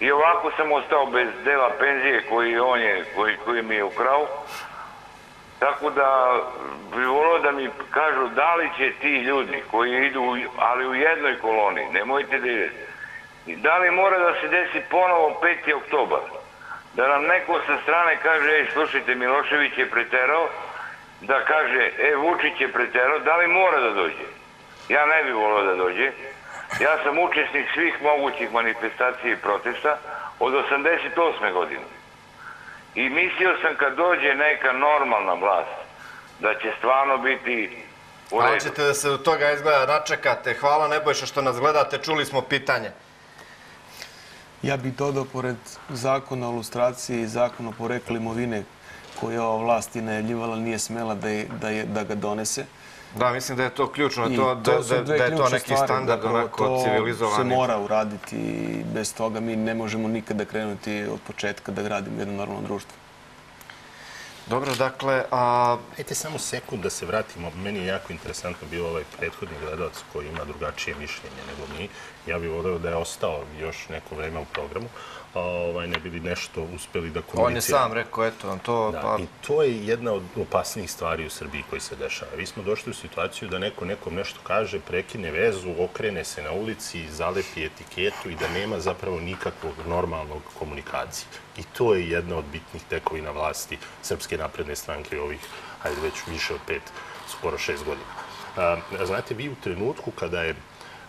I ovako sam ostao bez dela penzije koji on je, koji, koji mi je ukrao. Tako da mi kažu da li će ti ljudi koji idu, ali u jednoj koloni, nemojte da idete, i da li mora da se desi ponovo 5. oktobar? Da nam neko sa strane kaže, ej, slušajte, Milošević je preterao, da kaže, e, Vučić je preterao, da li mora da dođe? Ja ne bih volio da dođe. Ja sam učesnik svih mogućih manifestacija i protesta od 88. godine. I mislio sam kad dođe neka normalna vlast, da će stvarno biti u redu. ćete da se do toga izgleda načekate. Hvala Nebojša što nas gledate, čuli smo pitanje. Ja bih dodao pored zakona o lustraciji i zakona o poreklu imovine koje je ova vlast i najavljivala nije smela da, je, da, je, da ga donese. Da, mislim da je to ključno, I to, da, je to neki stvari. standard Zapravo, onako civilizovani. To se mora uraditi i bez toga mi ne možemo nikada krenuti od početka da gradimo jedno normalno društvo. Dobro, dakle, a, Ajde samo sekund da se vratimo. Meni je jako interesantno bio ovaj prethodni gledalac koji ima drugačije mišljenje nego mi. Ja bih voleo da je ostao još neko vreme u programu, a ovaj, ne bili nešto uspeli da komuniciramo. on je sam rekao, eto vam to, Da, pa I to je jedna od opasnijih stvari u Srbiji koji se dešava. Vi smo došli u situaciju da neko nekom nešto kaže, prekine vezu, okrene se na ulici, zalepi etiketu i da nema zapravo nikakvog normalnog komunikacije. I to je jedna od bitnih tekovina vlasti Srpske napredne stranke ovih, hajde već više od pet, skoro šest godina. A, znate, vi u trenutku kada je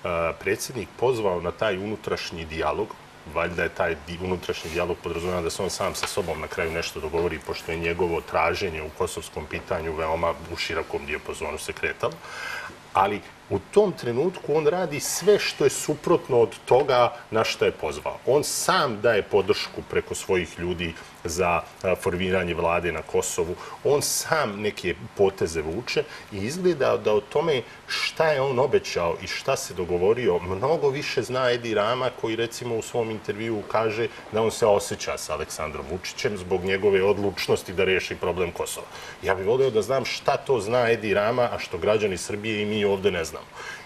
a, predsjednik pozvao na taj unutrašnji dijalog, valjda je taj unutrašnji dijalog podrazumijeva da se on sam sa sobom na kraju nešto dogovori, pošto je njegovo traženje u kosovskom pitanju veoma u širokom dijapazonu se kretalo. Ali u tom trenutku on radi sve što je suprotno od toga na što je pozvao. On sam daje podršku preko svojih ljudi za formiranje vlade na Kosovu. On sam neke poteze vuče i izgleda da o tome šta je on obećao i šta se dogovorio, mnogo više zna Edi Rama koji recimo u svom intervju kaže da on se osjeća sa Aleksandrom Vučićem zbog njegove odlučnosti da reši problem Kosova. Ja bih volio da znam šta to zna Edi Rama, a što građani Srbije i mi ovde ne znamo.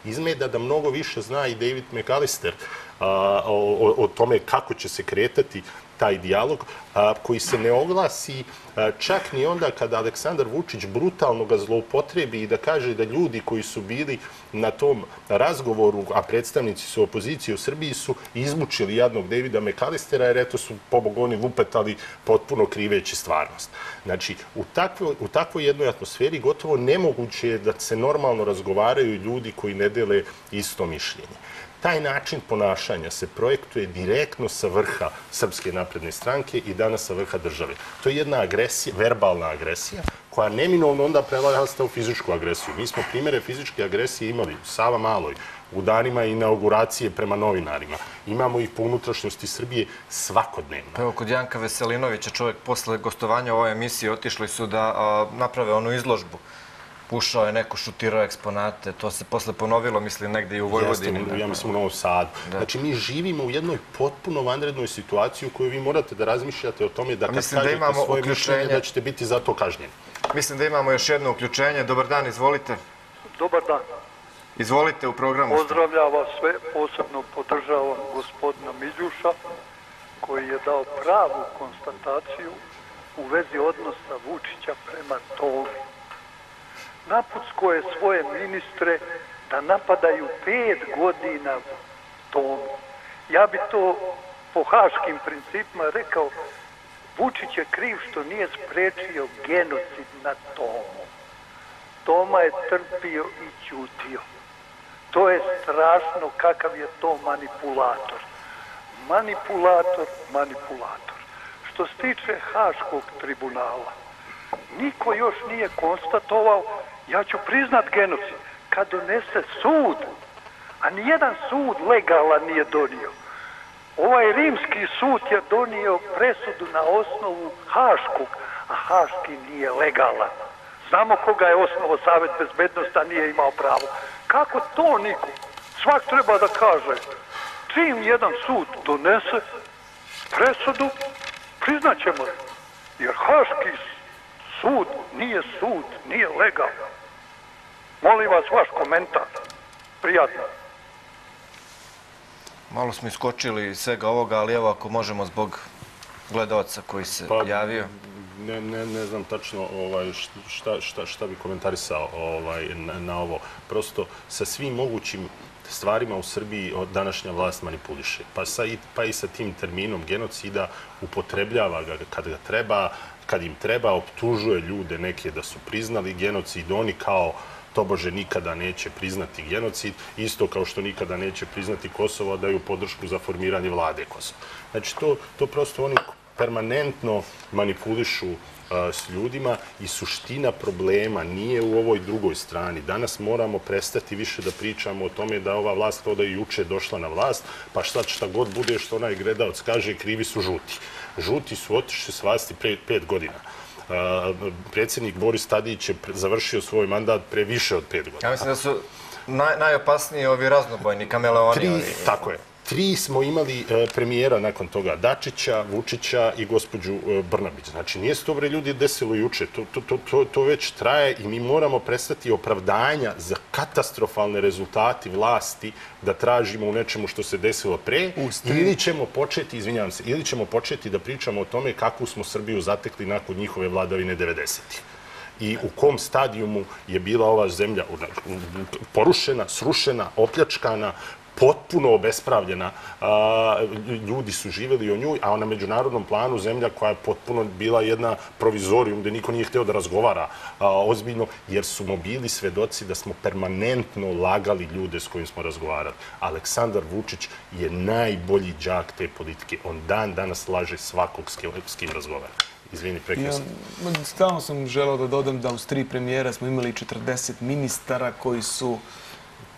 Izgleda da mnogo više zna i David McAllister a, o, o, o tome kako će se kretati taj dijalog a, koji se ne oglasi a, čak ni onda kada Aleksandar Vučić brutalno ga zloupotrebi i da kaže da ljudi koji su bili na tom razgovoru, a predstavnici su opozicije u Srbiji, su izmučili jadnog Davida Mekalistera jer eto su pobogoni lupetali potpuno kriveći stvarnost. Znači, u takvoj, u takvoj jednoj atmosferi gotovo nemoguće je da se normalno razgovaraju ljudi koji ne dele isto mišljenje. Taj način ponašanja se projektuje direktno sa vrha Srpske napredne stranke i danas sa vrha države. To je jedna agresija, verbalna agresija, koja neminovno onda prelazasta u fizičku agresiju. Mi smo primere fizičke agresije imali u Sava Maloj, u danima inauguracije prema novinarima. Imamo ih po unutrašnjosti Srbije svakodnevno. Pa evo, kod Janka Veselinovića, čovjek posle gostovanja u ovoj emisiji otišli su da a, naprave onu izložbu. Ušao je neko, šutirao eksponate, to se posle ponovilo, mislim, negde i u Vojvodini. Jeste, ja mislim u Novom Sadu. Znači, mi živimo u jednoj potpuno vanrednoj situaciji u kojoj vi morate da razmišljate o tome da kad Mislim da kažete imamo svoje mišljenje, da ćete biti za to kažnjeni. Mislim da imamo još jedno uključenje. Dobar dan, izvolite. Dobar dan. Izvolite u programu. Pozdravljam vas sve, posebno podržavam gospodina Miljuša koji je dao pravu konstataciju u vezi odnosa Vučića prema Tomi. Napucko je svoje ministre da napadaju pet godina Tomu. Ja bi to po haškim principima rekao Vučić je kriv što nije sprečio genocid na Tomu. Toma je trpio i ćutio. To je strašno kakav je to manipulator. Manipulator, manipulator. Što se tiče Haškog tribunala, niko još nije konstatovao, ja ću priznat genocid, kad donese sud, a nijedan sud legalan nije donio. Ovaj rimski sud je donio presudu na osnovu Haškog, a Haški nije legalan. Znamo koga je osnovo Savet bezbednosti, a nije imao pravo. Kako to niko? Svak treba da kaže. Čim jedan sud donese presudu, priznaćemo je. Jer Haški sud nije sud, nije legalan. Molim vas vaš komentar. Prijatno. Malo smo iskočili iz svega ovoga, ali evo ako možemo zbog gledaoca koji se Pa, javio. Ne, ne, ne znam tačno ovaj, šta, šta, šta bi komentarisao ovaj, na, na ovo. Prosto sa svim mogućim stvarima u Srbiji od današnja vlast manipuliše. Pa, sa, i- pa i sa tim terminom genocida upotrebljava ga kad ga treba, kad im treba, optužuje ljude neke da su priznali genocid, oni kao tobože nikada neće priznati genocid, isto kao što nikada neće priznati Kosovo, a daju podršku za formiranje vlade Kosova. Znači, to, to prosto oni permanentno manipulišu uh, s ljudima i suština problema nije u ovoj drugoj strani. Danas moramo prestati više da pričamo o tome da ova vlast kao da je juče došla na vlast, pa šta, šta god bude što onaj gredalc kaže, krivi su žuti. Žuti su otišli s vlasti pre pet godina. Predsjednik Boris Tadić je završio svoj mandat pre više od pet godina. Ja mislim da su naj, najopasniji ovi raznobojni kameleoni. Tri, ovi. tako je. Tri smo imali e, premijera nakon toga, Dačića, Vučića i gospođu e, Brnabić. Znači, nije se to bre ljudi desilo juče, to, to, to, to, to već traje i mi moramo prestati opravdanja za katastrofalne rezultati vlasti da tražimo u nečemu što se desilo pre, ili ćemo početi, izvinjavam se, ili ćemo početi da pričamo o tome kakvu smo Srbiju zatekli nakon njihove vladavine 90-ih i u kom stadijumu je bila ova zemlja porušena, srušena, opljačkana, potpuno obespravljena. Ljudi su živjeli o njoj, a na međunarodnom planu zemlja koja je potpuno bila jedna provizorijum gdje niko nije htio da razgovara ozbiljno, jer smo bili svedoci da smo permanentno lagali ljude s kojim smo razgovarali. Aleksandar Vučić je najbolji džak te politike. On dan danas laže svakog s kim, razgovara. Izvini, prekrio sam. ma, stalno sam da dodam da uz tri premijera smo imali 40 ministara koji su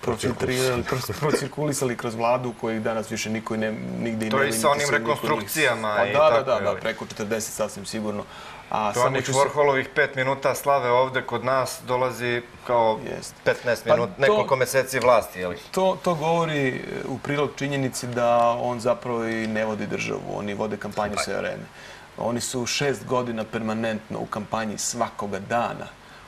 profiltrirali, pro- procirkulisali kroz vladu kojih danas više niko ne, nigde i To ne je i sa onim rekonstrukcijama Pa i da, tako, da, da, da, preko 40 sasvim sigurno. A To samo onih Warholovih pet minuta slave ovde kod nas dolazi kao Jest. 15 Pa minut, to- nekoliko meseci vlasti, jel? To, to govori e, u prilog činjenici da on zapravo i ne vodi državu. Oni vode kampanju sve vreme. Oni su šest godina permanentno u kampanji svakoga dana.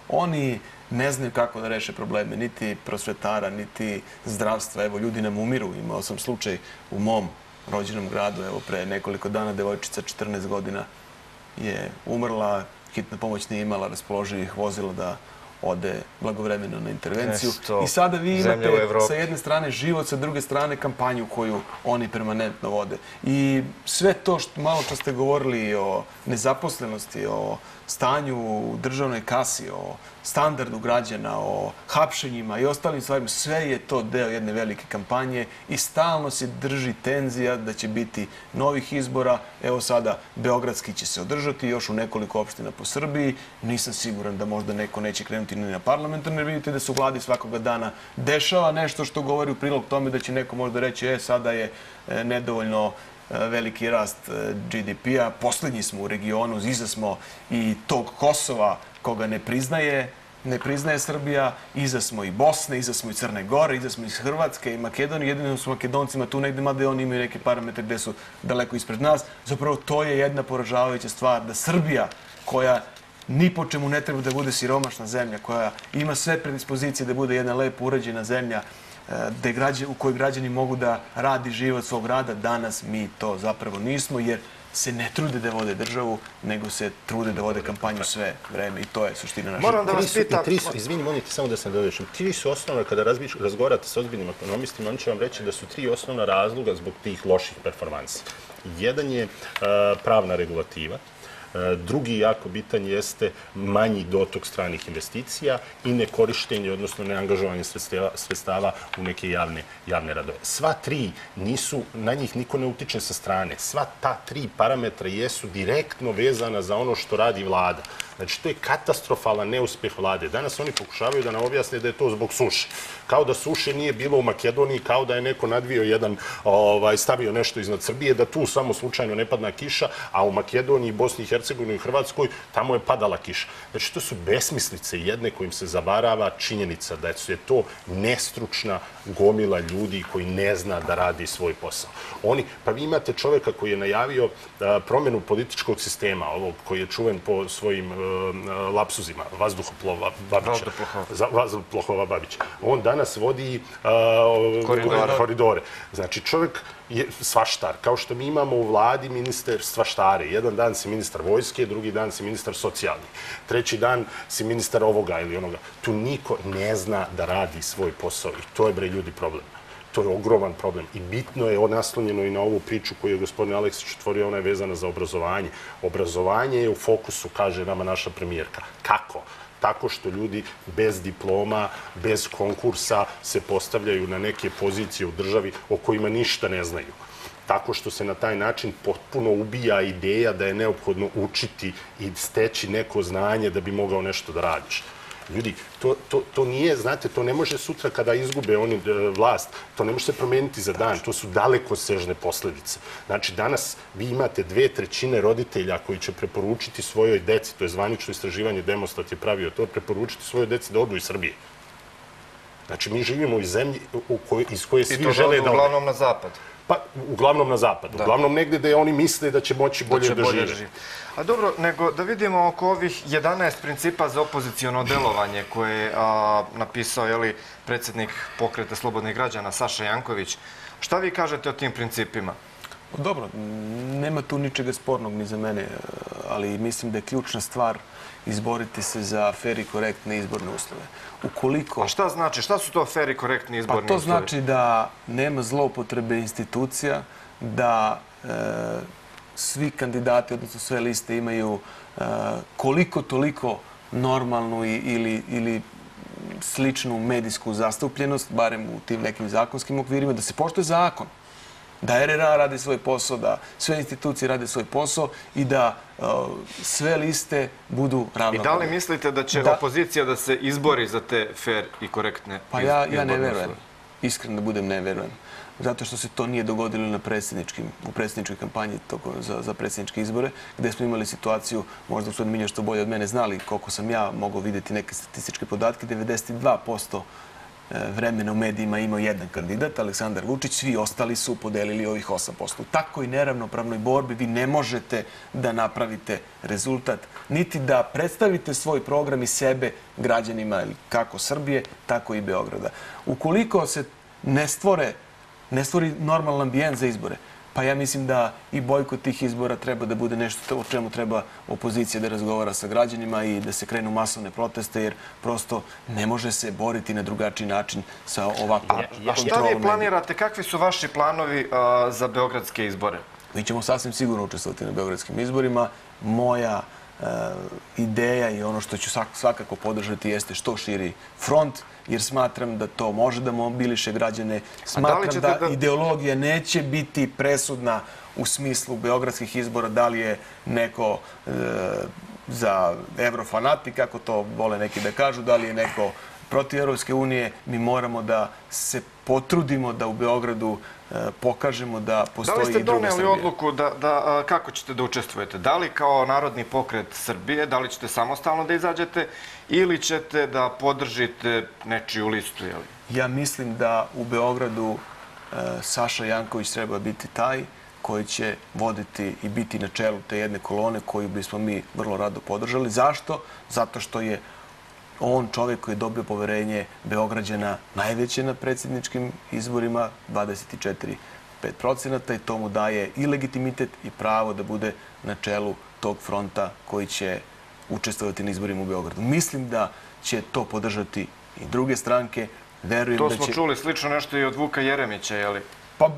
Oni ne znaju kako da reše probleme, niti prosvetara, niti zdravstva. Evo, ljudi nam umiru. Imao sam slučaj u mom rođenom gradu. Evo, pre nekoliko dana devojčica 14 godina je umrla, hitna pomoć nije imala raspoloživih vozila da ode blagovremeno na intervenciju. Nešto I sada vi imate sa jedne strane život, sa druge strane kampanju koju oni permanentno vode. I sve to što malo što ste govorili o nezaposlenosti, o stanju u državnoj kasi, o standardu građana, o hapšenjima i ostalim stvarima, sve je to deo jedne velike kampanje i stalno se drži tenzija da će biti novih izbora. Evo sada, Beogradski će se održati još u nekoliko opština po Srbiji. Nisam siguran da možda neko neće krenuti ni na parlamentarne, jer vidite da se u vladi svakoga dana dešava nešto što govori u prilog tome da će neko možda reći, e, sada je e, nedovoljno E, veliki rast e, GDP-a. Poslednji smo u regionu, iza smo i tog Kosova koga ne priznaje ne priznaje Srbija, iza smo i Bosne, iza smo i Crne Gore, iza smo i Hrvatske i Makedonije, jedino su Makedoncima tu negdje, mada oni imaju neke parametre gde su daleko ispred nas. Zapravo to je jedna poražavajuća stvar, da Srbija, koja ni po čemu ne treba da bude siromašna zemlja, koja ima sve predispozicije da bude jedna lepo urađena zemlja, e, građe, u kojoj građani mogu da radi život svog rada, danas mi to zapravo nismo, jer se ne trude da vode državu, nego se trude da vode kampanju sve vreme i to je suština naše. Moram da vas pitam... tri su, izvini, molite samo da se nadovežem. Tri su osnovna, kada razbiš, razgovarate s ozbiljnim ekonomistima, oni će vam reći da su tri osnovna razloga zbog tih loših performansi. Jedan je uh, pravna regulativa, E, drugi jako bitan jeste manji dotok stranih investicija i nekorištenje, odnosno neangažovanje sredstava, sredstava u neke javne, javne radove. Sva tri nisu, na njih niko ne utiče sa strane. Sva ta tri parametra jesu direktno vezana za ono što radi vlada. Znači, to je katastrofalan neuspjeh vlade. Danas oni pokušavaju da nam objasne da je to zbog suše. Kao da suše nije bilo u Makedoniji, kao da je neko nadvio jedan, ovaj, stavio nešto iznad Srbije, da tu samo slučajno ne padna kiša, a u Makedoniji, Bosni i Hercegovini i Hrvatskoj tamo je padala kiša. Znači, to su besmislice jedne kojim se zavarava činjenica da je to nestručna gomila ljudi koji ne zna da radi svoj posao. Oni, pa vi imate čoveka koji je najavio promjenu političkog sistema, ovog koji je čuven po svojim lapsuzima, vazduhoplova Babića. Vazduhoplova. Babića. On danas vodi a, Koridore. koridore. Znači, čovjek je svaštar. Kao što mi imamo u vladi ministar svaštare. Jedan dan si ministar vojske, drugi dan si ministar socijalni. Treći dan si ministar ovoga ili onoga. Tu niko ne zna da radi svoj posao i to je, bre, ljudi, problem. To je ogroman problem i bitno je naslonjeno i na ovu priču koju je gospodin Aleksić otvorio, ona je vezana za obrazovanje. Obrazovanje je u fokusu, kaže nama naša premijerka. Kako? tako što ljudi bez diploma, bez konkursa se postavljaju na neke pozicije u državi o kojima ništa ne znaju. Tako što se na taj način potpuno ubija ideja da je neophodno učiti i steći neko znanje da bi mogao nešto da radiš. Ljudi, to, to, to nije, znate, to ne može sutra kada izgube oni e, vlast, to ne može se promijeniti za dan, to su daleko sežne posljedice. Znači, danas vi imate dve trećine roditelja koji će preporučiti svojoj deci, to je zvanično istraživanje Demostat je pravio to, preporučiti svojoj deci da odu iz Srbije. Znači, mi živimo u zemlji u iz koje I svi to žele žele da... uglavnom na zapad. Pa, uglavnom na zapadu. Uglavnom negde da oni misle da će moći bolje da, žive. A dobro, nego da vidimo oko ovih 11 principa za opozicijono delovanje koje je napisao jeli, predsjednik pokreta slobodnih građana Saša Janković. Šta vi kažete o tim principima? Dobro, nema tu ničega spornog ni za mene, ali mislim da je ključna stvar izboriti se za fair i korektne izborne uslove. Ukoliko... A šta znači? Šta su to fair i korektni Pa izborni to uslovi? znači da nema zloupotrebe institucija, da e, svi kandidati, odnosno sve liste imaju e, koliko toliko normalnu i, ili, ili sličnu medijsku zastupljenost, barem u tim nekim zakonskim okvirima, da se poštuje zakon da RRA radi svoj posao, da sve institucije rade svoj posao i da uh, sve liste budu I ravnopravne. da li mislite da će Da. opozicija da se izbori za te fair i korektne Pa iz- ja, ne verujem. Iskreno da budem ne verujem. Zato što se to nije dogodilo na predsjedničkim, u predsjedničkoj kampanji toko, za, za predsjedničke izbore, gde smo imali situaciju, možda gospodin Miljan što bolje od mene znali, koliko sam ja mogao vidjeti neke statističke podatke, 92% e, E, vremena u medijima imao jedan kandidat, Aleksandar Vučić, svi ostali su podelili ovih 8%. U takoj neravnopravnoj borbi vi ne možete da napravite rezultat, niti da predstavite svoj program i sebe građanima kako Srbije, tako i Beograda. Ukoliko se ne stvore ne stvori normalan ambijent za izbore, Pa ja mislim da i bojkot tih izbora treba da bude nešto o čemu treba opozicija da razgovara sa građanima i da se krenu masovne proteste, jer prosto ne može se boriti na drugačiji način sa ovakvom A šta kontrolom vi planirate, kakvi su vaši planovi a, za beogradske izbore? Mi ćemo sasvim sigurno učestvovati na beogradskim izborima. Moja e, ideja i ono što ću svak- svakako podržati jeste što širi front, jer smatram da to može da mobiliše građane. Smatram da, da- ideologija neće biti presudna u smislu beogradskih izbora, da li je neko e, za eurofanatik, kako to vole neki da kažu, da li je neko protiv Europske unije, mi moramo da se potrudimo da u Beogradu e, pokažemo da Da postoji li ste i druga doneli Srbija. odluku da, da, a, kako ćete da učestvujete? Da li kao Narodni pokret Srbije, da li ćete samostalno da izađete ili ćete da podržite nečiju listu? Jeli? Ja mislim da u Beogradu e, Saša Janković treba biti taj koji će voditi i biti na čelu te jedne kolone koju bismo mi vrlo rado podržali. Zašto? Zato što je on čovjek koji je dobio poverenje Beograđana najveće na predsjedničkim izborima, 24,5% i to mu daje i legitimitet i pravo da bude na čelu tog fronta koji će učestvovati na izborima u Beogradu. Mislim da će to podržati i druge stranke. Verujem To da smo će... čuli slično nešto i od Vuka Jeremića, jeli? Pa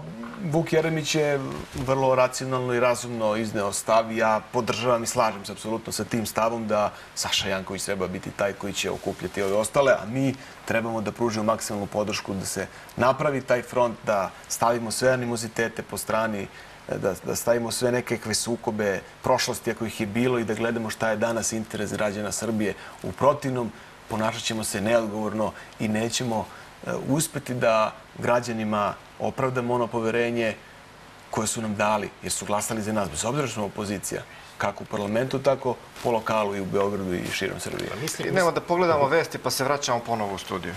Vuk Jeremić je vrlo racionalno i razumno izneo stav. Ja podržavam i slažem se apsolutno sa tim stavom da Saša Janković treba biti taj koji će okupljati ove ostale, a mi trebamo da pružimo maksimalnu podršku da se napravi taj front, da stavimo sve animozitete po strani, da, da stavimo sve nekakve sukobe prošlosti ako ih je bilo i da gledamo šta je danas interes građana Srbije. U protivnom, ponašat ćemo se neodgovorno i nećemo e, uspeti da građanima opravdamo ono poverenje koje su nam dali, jer su glasali za nas, bez obzira što smo opozicija, kako u parlamentu, tako po lokalu i u Beogradu i širom Srbije. Idemo da pogledamo vesti pa se vraćamo ponovo u studiju.